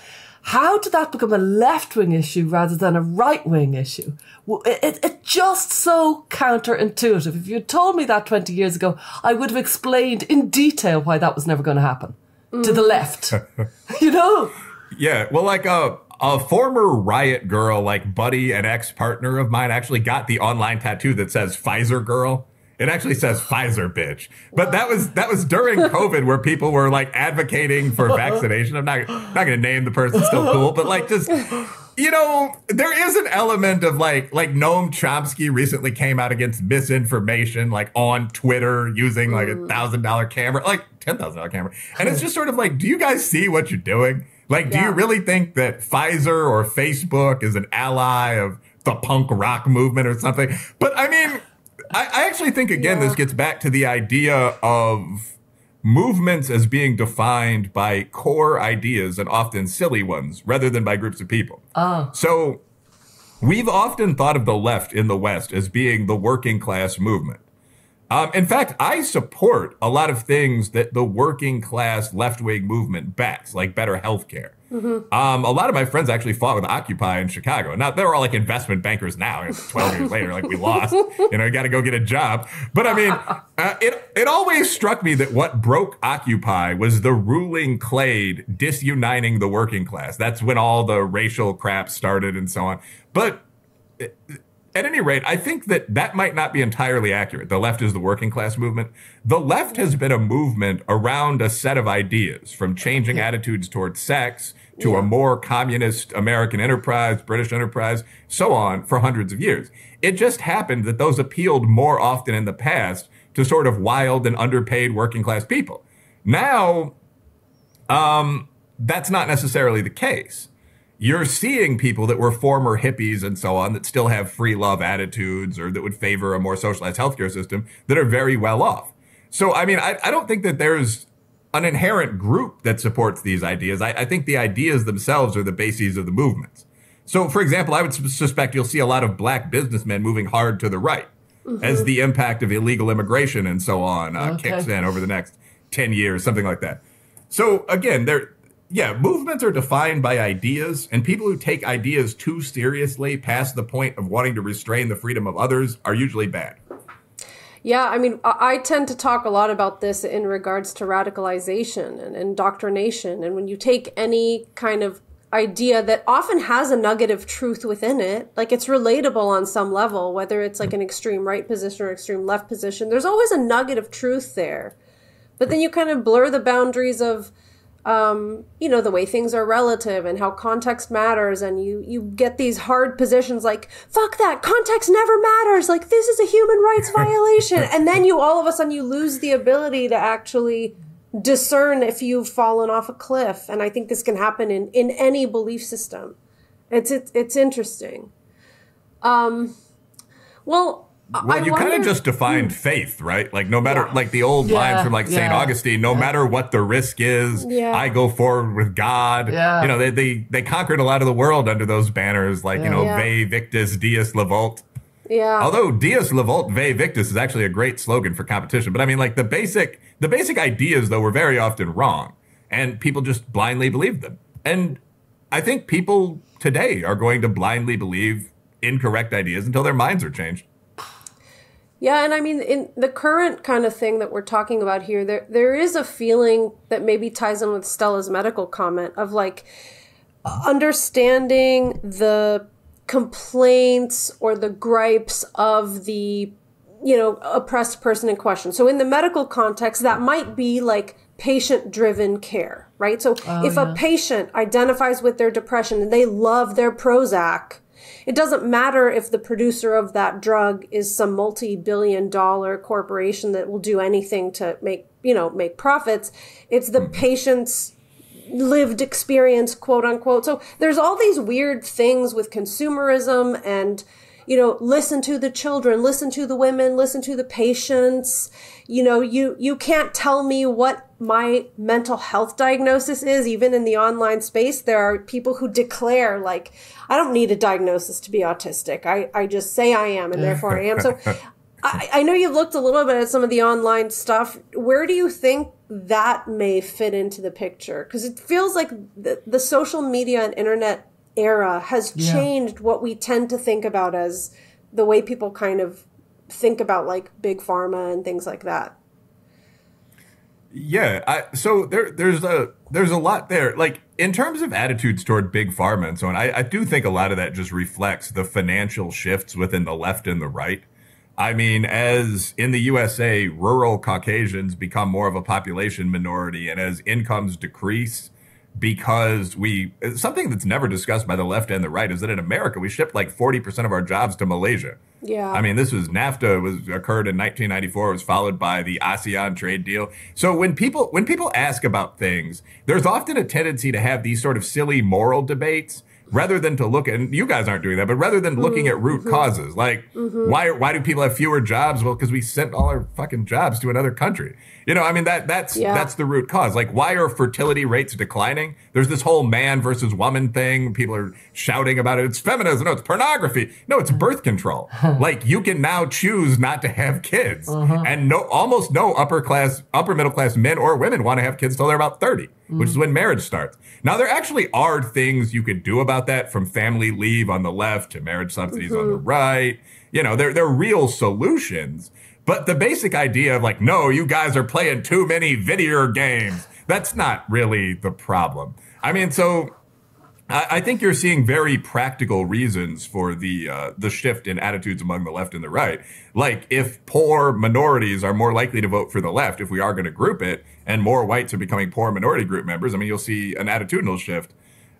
How did that become a left wing issue rather than a right wing issue? It, it, just so counterintuitive. If you had told me that 20 years ago, I would have explained in detail why that was never going to happen to the left. you know? Yeah, well, like a a former riot girl, like buddy and ex partner of mine, actually got the online tattoo that says Pfizer girl. It actually says Pfizer bitch, but that was that was during COVID where people were like advocating for uh-huh. vaccination. I'm not not going to name the person, still cool, but like just you know, there is an element of like like Noam Chomsky recently came out against misinformation, like on Twitter using like a mm. thousand dollar camera, like ten thousand dollar camera, and it's just sort of like, do you guys see what you're doing? Like, do Yeah. you really think that Pfizer or Facebook is an ally of the punk rock movement or something? But I mean, I, I actually think again Yeah. this gets back to the idea of movements as being defined by core ideas and often silly ones rather than by groups of people. Oh. So we've often thought of the left in the West as being the working class movement. Um, in fact, I support a lot of things that the working class left wing movement backs, like better health care. Um, a lot of my friends actually fought with Occupy in Chicago. Now they're all like investment bankers now. Twelve years later, like we lost. You know, you got to go get a job. But I mean, uh, it it always struck me that what broke Occupy was the ruling clade disuniting the working class. That's when all the racial crap started and so on. But at any rate, I think that that might not be entirely accurate. The left is the working class movement. The left has been a movement around a set of ideas from changing attitudes towards sex to Yeah. a more communist American enterprise, British enterprise, so on for hundreds of years. It just happened that those appealed more often in the past to sort of wild and underpaid working class people. Now, um, that's not necessarily the case. You're seeing people that were former hippies and so on that still have free love attitudes or that would favor a more socialized healthcare system that are very well off. So, I mean, I, I don't think that there's an inherent group that supports these ideas. I, I think the ideas themselves are the bases of the movements. So, for example, I would suspect you'll see a lot of black businessmen moving hard to the right as the impact of illegal immigration and so on uh, Okay. kicks in over the next 10 years, something like that. So, again, there, yeah, movements are defined by ideas, and people who take ideas too seriously past the point of wanting to restrain the freedom of others are usually bad. Yeah, I mean, I tend to talk a lot about this in regards to radicalization and indoctrination. And when you take any kind of idea that often has a nugget of truth within it, like it's relatable on some level, whether it's like an extreme right position or extreme left position, there's always a nugget of truth there. But then you kind of blur the boundaries of, um, you know, the way things are relative and how context matters, and you you get these hard positions like "fuck that," context never matters. Like this is a human rights violation, and then you all of a sudden you lose the ability to actually discern if you've fallen off a cliff. And I think this can happen in in any belief system. It's it's it's interesting. Um, well. Well, I you kind of just defined hmm. faith, right? Like no matter Yeah. like the old Yeah, lines from like Saint. Augustine, no matter what the risk is, Yeah. I go forward with God. Yeah. You know, they, they they conquered a lot of the world under those banners, like you know, Yeah. Ve Victus, Dies Levult. yeah. Although Dies Levult, Ve Victus is actually a great slogan for competition, but I mean, like the basic the basic ideas though were very often wrong, and people just blindly believed them. And I think people today are going to blindly believe incorrect ideas until their minds are changed. Yeah, and I mean, in the current kind of thing that we're talking about here, there there is a feeling that maybe ties in with Stella's medical comment of like understanding the complaints or the gripes of the you know oppressed person in question. So in the medical context, that might be like patient driven care, right? So oh, if a patient identifies with their depression and they love their Prozac, it doesn't matter if the producer of that drug is some multi-billion dollar corporation that will do anything to make, you know, make profits. It's the mm-hmm. patient's lived experience, quote unquote. So there's all these weird things with consumerism and, you know, listen to the children, listen to the women, listen to the patients. You know, you, you can't tell me what my mental health diagnosis is. Even in the online space, there are people who declare like, I don't need a diagnosis to be autistic. I, I just say I am and therefore I am. So I, I know you've looked a little bit at some of the online stuff. Where do you think that may fit into the picture? Because it feels like the, the social media and internet era has Yeah. changed what we tend to think about as the way people kind of think about like big pharma and things like that. Yeah, I, so there, there's a there's a lot there. Like in terms of attitudes toward big pharma and so on, I, I do think a lot of that just reflects the financial shifts within the left and the right. I mean, as in the USA, rural Caucasians become more of a population minority, and as incomes decrease, because we something that's never discussed by the left and the right is that in America we ship like forty percent of our jobs to Malaysia. Yeah. I mean, this was NAFTA was occurred in 1994. It was followed by the ASEAN trade deal. So when people when people ask about things, there's often a tendency to have these sort of silly moral debates rather than to look at. And you guys aren't doing that, but rather than looking mm-hmm. at root mm-hmm. causes, like mm-hmm. why why do people have fewer jobs? Well, because we sent all our fucking jobs to another country. You know, I mean that that's Yeah. that's the root cause. Like, why are fertility rates declining? There's this whole man versus woman thing. People are shouting about it. It's feminism. No, it's pornography. No, it's birth control. like, you can now choose not to have kids, uh-huh. and no, almost no upper class, upper middle class men or women want to have kids till they're about thirty, mm. which is when marriage starts. Now, there actually are things you could do about that, from family leave on the left to marriage subsidies on the mm-hmm. right. You know, they're they're real solutions. But the basic idea of like, no, you guys are playing too many video games, that's not really the problem. I mean, so I, I think you're seeing very practical reasons for the uh, the shift in attitudes among the left and the right. Like if poor minorities are more likely to vote for the left, if we are going to group it, and more whites are becoming poor minority group members, I mean, you'll see an attitudinal shift.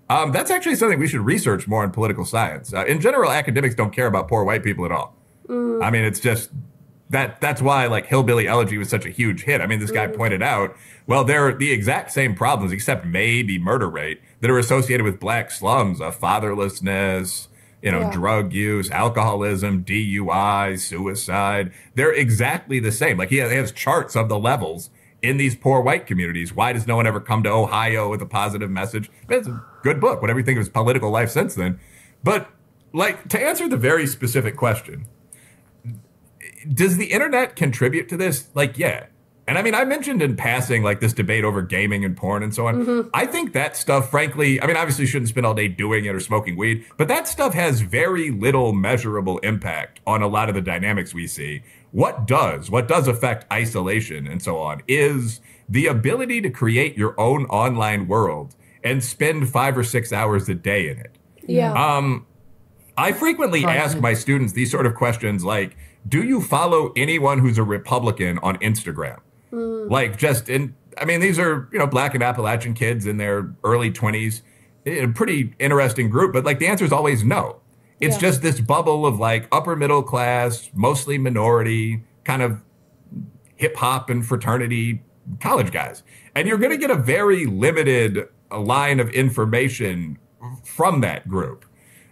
Um, that's actually something we should research more in political science. Uh, in general, academics don't care about poor white people at all. I mean, it's just that that's why like hillbilly elegy was such a huge hit. I mean, this guy pointed out, well, they're the exact same problems, except maybe murder rate that are associated with black slums, uh, fatherlessness, you know, Yeah. drug use, alcoholism, DUI, suicide. They're exactly the same. Like he has, he has charts of the levels in these poor white communities. Why does no one ever come to Ohio with a positive message? It's a good book. Whatever you think of his political life since then. But like to answer the very specific question, does the internet contribute to this? Like, yeah. And I mean, I mentioned in passing, like this debate over gaming and porn and so on. I think that stuff, frankly, I mean, obviously, you shouldn't spend all day doing it or smoking weed, but that stuff has very little measurable impact on a lot of the dynamics we see. What does, what does affect isolation and so on is the ability to create your own online world and spend five or six hours a day in it. Yeah. Um, I frequently ask my students these sort of questions like, do you follow anyone who's a Republican on Instagram? Mm. Like, just in, I mean, these are, you know, black and Appalachian kids in their early 20s, eh, a pretty interesting group, but like the answer is always no. It's Yeah. just this bubble of like upper middle class, mostly minority, kind of hip hop and fraternity college guys. And you're going to get a very limited line of information from that group.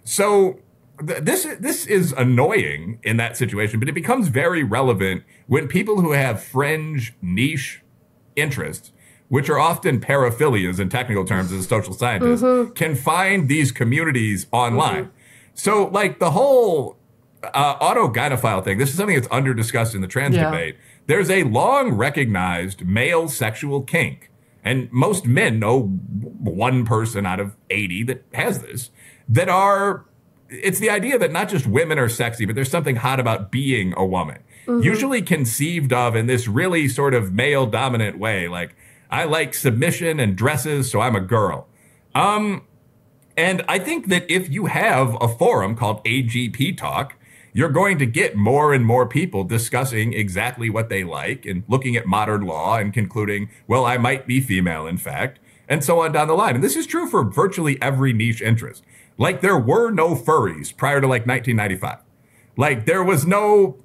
So th- this this is annoying in that situation, but it becomes very relevant when people who have fringe niche interests, which are often paraphilias in technical terms as a social scientist, can find these communities online. So like the whole uh, autogynephile thing, this is something that's under discussed in the trans Yeah. debate. There's a long recognized male sexual kink. And most men know one person out of 80 that has this, that are, it's the idea that not just women are sexy, but there's something hot about being a woman. Usually conceived of in this really sort of male dominant way. Like, I like submission and dresses, so I'm a girl. Um, and I think that if you have a forum called AGP Talk, you're going to get more and more people discussing exactly what they like and looking at modern law and concluding, well, I might be female, in fact, and so on down the line. And this is true for virtually every niche interest. Like, there were no furries prior to like 1995. Like, there was no.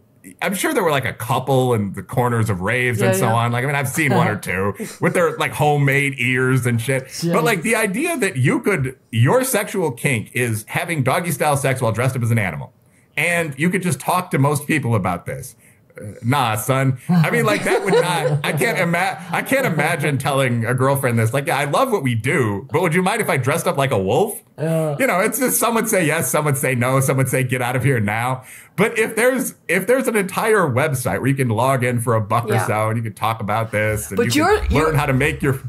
I'm sure there were like a couple in the corners of raves and so yeah. on. Like, I mean, I've seen one or two with their like homemade ears and shit. Yeah. But like the idea that you could, your sexual kink is having doggy style sex while dressed up as an animal. And you could just talk to most people about this. Uh, nah, son. I mean, like that would not. I can't imagine. I can't imagine telling a girlfriend this. Like, yeah, I love what we do, but would you mind if I dressed up like a wolf? You know, it's just some would say yes, some would say no, some would say get out of here now. But if there's if there's an entire website where you can log in for a buck Yeah. or so and you can talk about this, and But you can learn you're- how to make your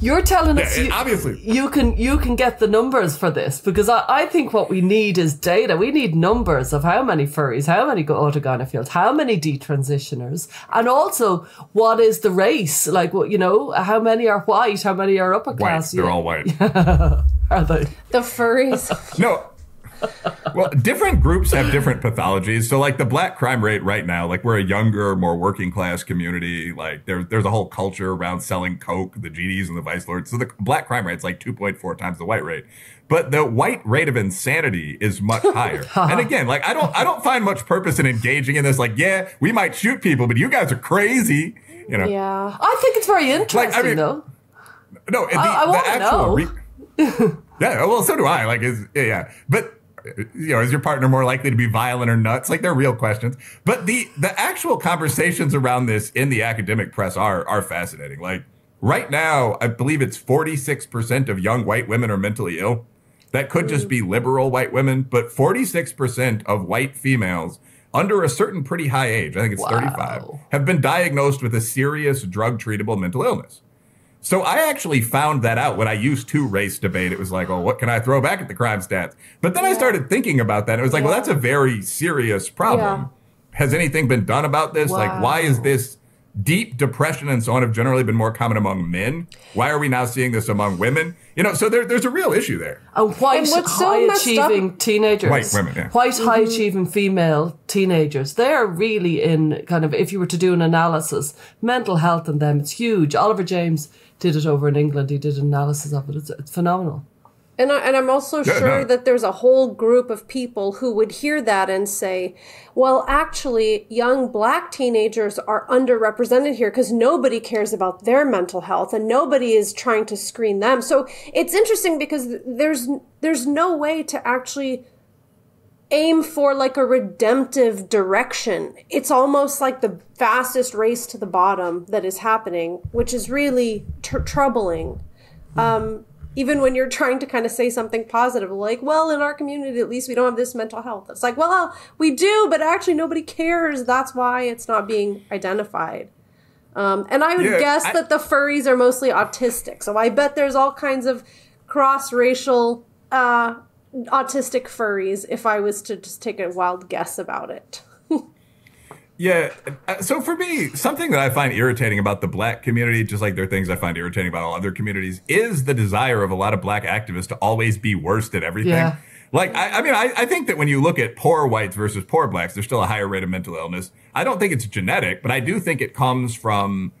You're telling us Yeah, you, obviously. you can you can get the numbers for this because I, I think what we need is data. We need numbers of how many furries, how many go autogynephiles, how many detransitioners, and also what is the race? Like what you know, how many are white, how many are upper white. class? They're you all white. are they? the furries. No. Well, different groups have different pathologies. So, like the black crime rate right now, like we're a younger, more working class community. Like there, there's a whole culture around selling coke, the GDs and the vice lords. So the black crime rate's like 2.4 times the white rate. But the white rate of insanity is much higher. and again, like I don't, I don't find much purpose in engaging in this. Like, yeah, we might shoot people, but you guys are crazy. You know, yeah. I think it's very interesting i mean- though. No, the, I the wanna actual. know. yeah, well, so do I. Like, is yeah, yeah, but you know, is your partner more likely to be violent or nuts? Like, they're real questions. But the the actual conversations around this in the academic press are are fascinating. Like right now, I believe it's forty six percent of young white women are mentally ill. That could just be mm. liberal white women, but forty six percent of white females under a certain pretty high age, I think it's Wow. 35, have been diagnosed with a serious drug treatable mental illness. So I actually found that out when I used to race debate. It was like, oh, what can I throw back at the crime stats? But then I started thinking about that. And it was like, well, that's a very serious problem. Yeah. Has anything been done about this? Like, why is this deep depression and so on have generally been more common among men. Why are we now seeing this among women? You know, so there, there's a real issue there. And white, And what's so high messed up- achieving teenagers, White women, yeah. white, mm-hmm. high achieving female teenagers, they're really in kind of, if you were to do an analysis, mental health in them, it's huge. Oliver James did it over in England. He did an analysis of it. It's, it's phenomenal. And, I, and I'm also Yeah, sure no. that there's a whole group of people who would hear that and say, well, actually, young black teenagers are underrepresented here because nobody cares about their mental health and nobody is trying to screen them. So it's interesting because there's there's no way to actually aim for like a redemptive direction. It's almost like the fastest race to the bottom that is happening, which is really tr- troubling. Um, even when you're trying to kind of say something positive, like, well, in our community, at least we don't have this mental health. It's like, well, we do, but actually nobody cares. That's why it's not being identified. Um, and I would Yeah, guess I- that the furries are mostly autistic. So I bet there's all kinds of cross racial uh, autistic furries if I was to just take a wild guess about it. Yeah. uh, So for me, something that I find irritating about the black community, just like there are things I find irritating about all other communities, is the desire of a lot of black activists to always be worst at everything. Yeah. Like, I, I mean, I, I think that when you look at poor whites versus poor blacks, there's still a higher rate of mental illness. I don't think it's genetic, but I do think it comes from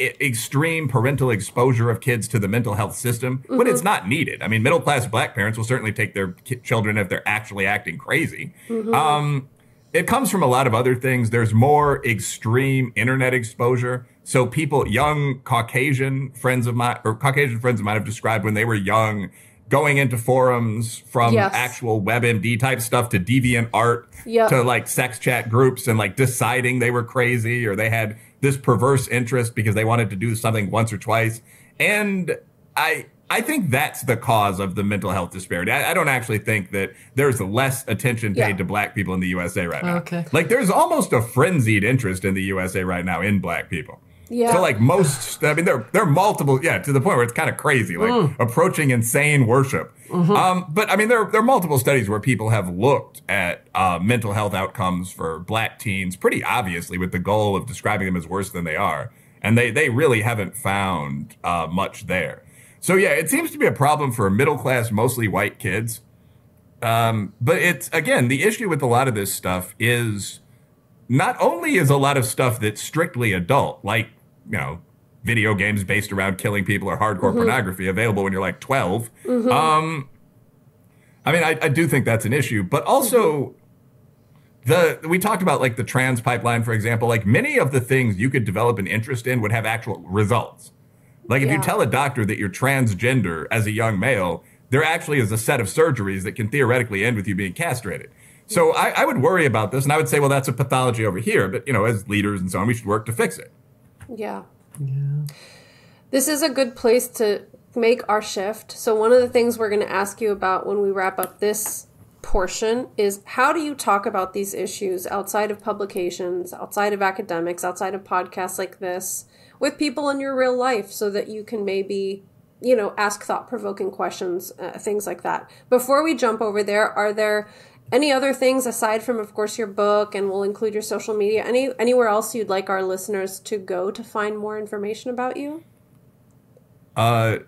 extreme parental exposure of kids to the mental health system when it's not needed. I mean, middle class black parents will certainly take their children if they're actually acting crazy. Um, it comes from a lot of other things. There's more extreme internet exposure. So people, young Caucasian friends of mine, or Caucasian friends of mine have described when they were young, going into forums from Yes. actual WebMD type stuff to DeviantArt Yep. to like sex chat groups and like deciding they were crazy or they had this perverse interest because they wanted to do something once or twice. And I, I think that's the cause of the mental health disparity. I, I don't actually think that there's less attention paid Yeah. to black people in the USA right now. Okay. Like there's almost a frenzied interest in the USA right now in black people. Yeah. So like most, I mean, there there are multiple, yeah, to the point where it's kind of crazy, like mm. approaching insane worship. Um, but I mean, there there are multiple studies where people have looked at uh, mental health outcomes for black teens, pretty obviously, with the goal of describing them as worse than they are, and they they really haven't found uh, much there. So yeah, it seems to be a problem for middle class, mostly white kids. Um, but it's again the issue with a lot of this stuff is not only is a lot of stuff that's strictly adult, like, you know, video games based around killing people or hardcore pornography available when you're like 12. Um, I mean, I, I do think that's an issue, but also the we talked about like the trans pipeline, for example. Like many of the things you could develop an interest in would have actual results. Like if you tell a doctor that you're transgender as a young male, there actually is a set of surgeries that can theoretically end with you being castrated. So I, I would worry about this, and I would say, well, that's a pathology over here. But you know, as leaders and so on, we should work to fix it. Yeah. This is a good place to make our shift. So, one of the things we're going to ask you about when we wrap up this portion is how do you talk about these issues outside of publications, outside of academics, outside of podcasts like this, with people in your real life so that you can maybe, you know, ask thought provoking questions, uh, things like that. Before we jump over there, are there any other things aside from of course your book and we'll include your social media any anywhere else you'd like our listeners to go to find more information about you Uh,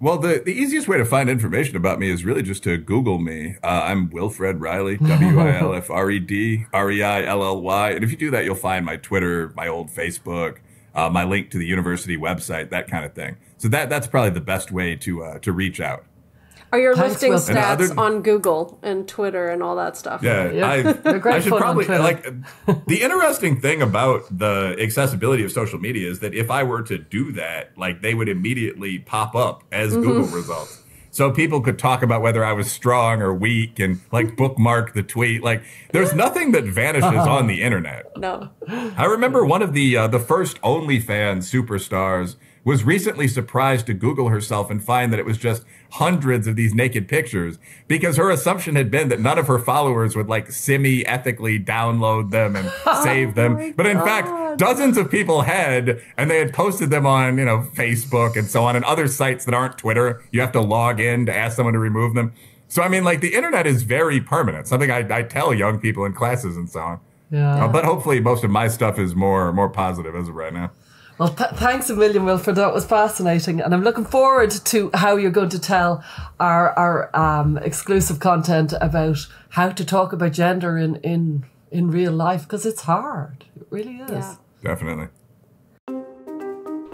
well, the, the easiest way to find information about me is really just to Google me. Uh, I'm Wilfred Reilly, W I L F R E D R E I L L Y. And if you do that, you'll find my Twitter, my old Facebook, uh, my link to the university website, that kind of thing. So that that's probably the best way to uh, to reach out. Are your Thanks, listing Wilson. Stats other- on google and twitter and all that stuff Yeah, Yeah. I, I should probably like the interesting thing about the accessibility of social media is that if I were to do that, like they would immediately pop up as Mm-hmm. Google results. So people could talk about whether I was strong or weak and like bookmark the tweet. Like there's nothing that vanishes on the internet. no I remember one of the uh, the first OnlyFans superstars was recently surprised to Google herself and find that it was just hundreds of these naked pictures because her assumption had been that none of her followers would like semi ethically download them and save them. But in fact, dozens of people had, and they had posted them on, you know, Facebook and so on and other sites that aren't Twitter. You have to log in to ask someone to remove them. So, I mean, like the internet is very permanent, something I, I tell young people in classes and so on. Yeah. Uh, but hopefully, most of my stuff is more more positive as of right now. Well, th- thanks a million, Wilfred. That was fascinating, and I'm looking forward to how you're going to tell our our um, exclusive content about how to talk about gender in in in real life because it's hard. It really is. Yeah. Definitely.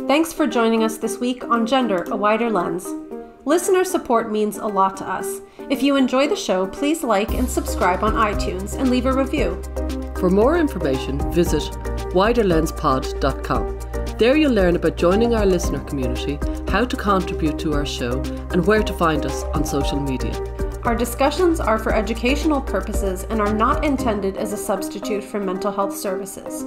Thanks for joining us this week on Gender, a Wider Lens. Listener support means a lot to us. If you enjoy the show, please like and subscribe on iTunes and leave a review. For more information, visit widerlenspod.com. There you'll learn about joining our listener community, how to contribute to our show, and where to find us on social media. Our discussions are for educational purposes and are not intended as a substitute for mental health services.